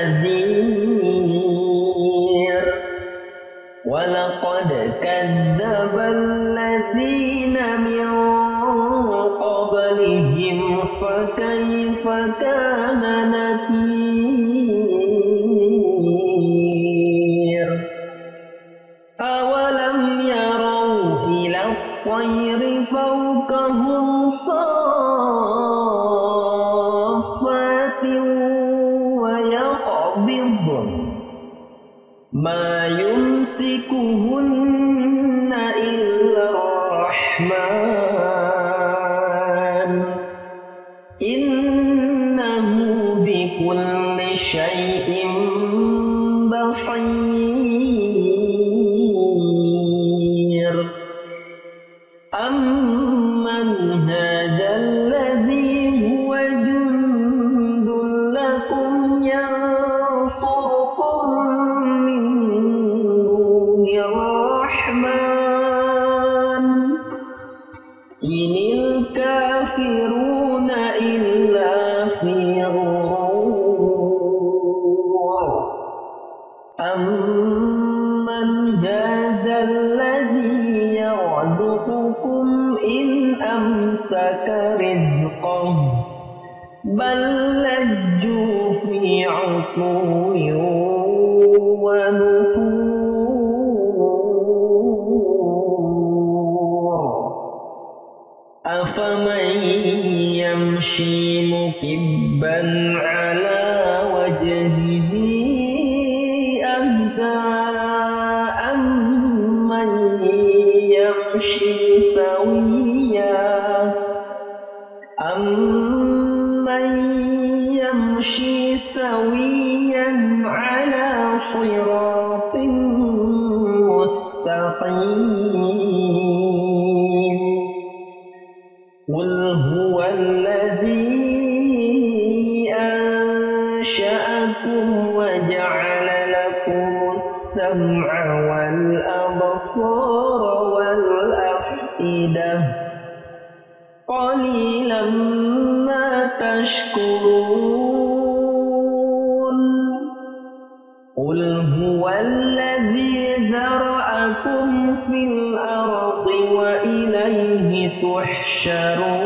تحشرون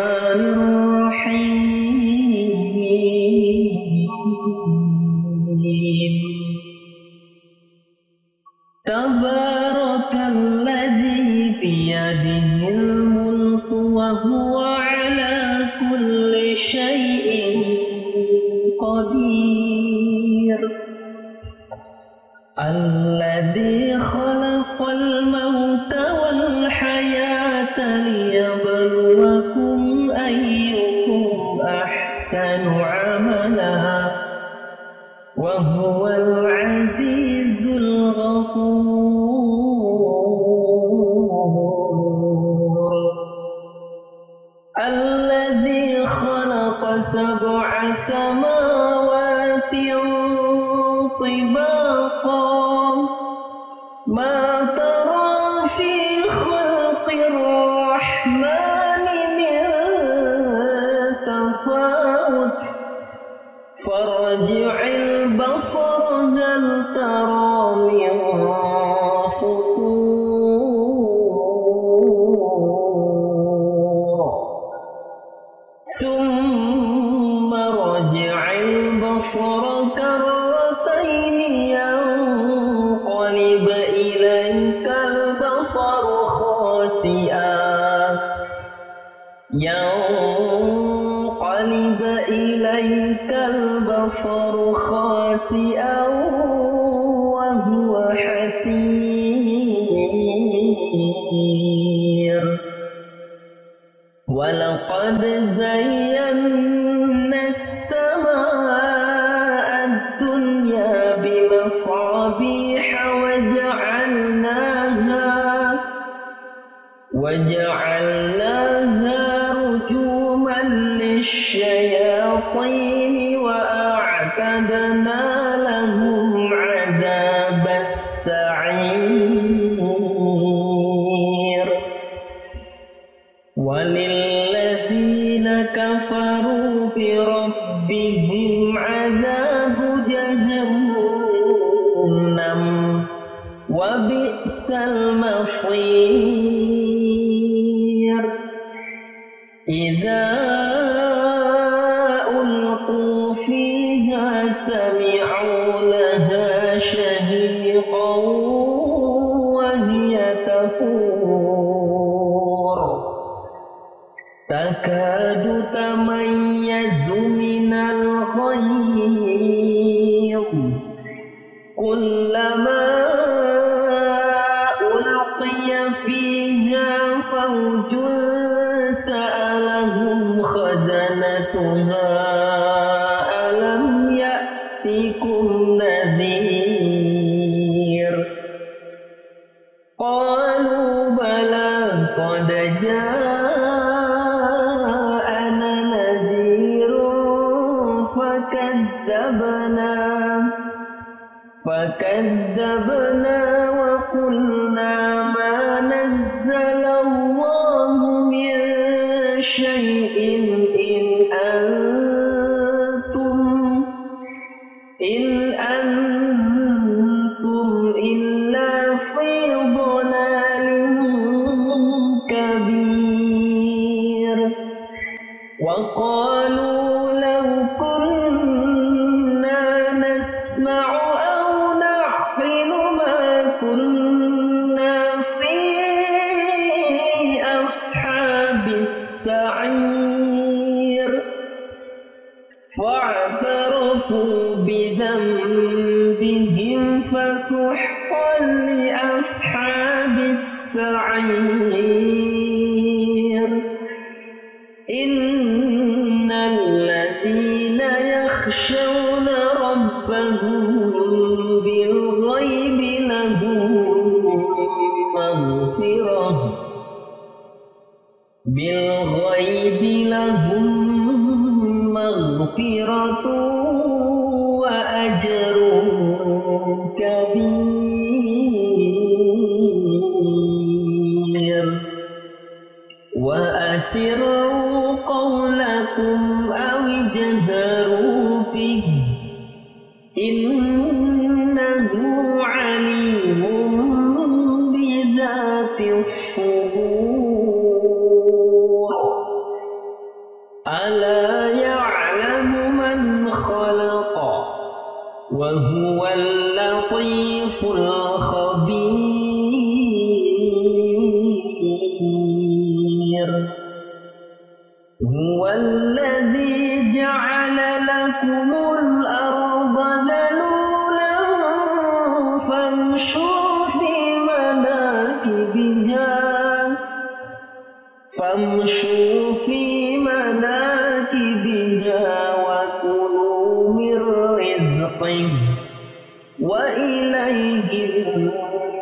وإليه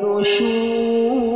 النشور.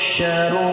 تحشرون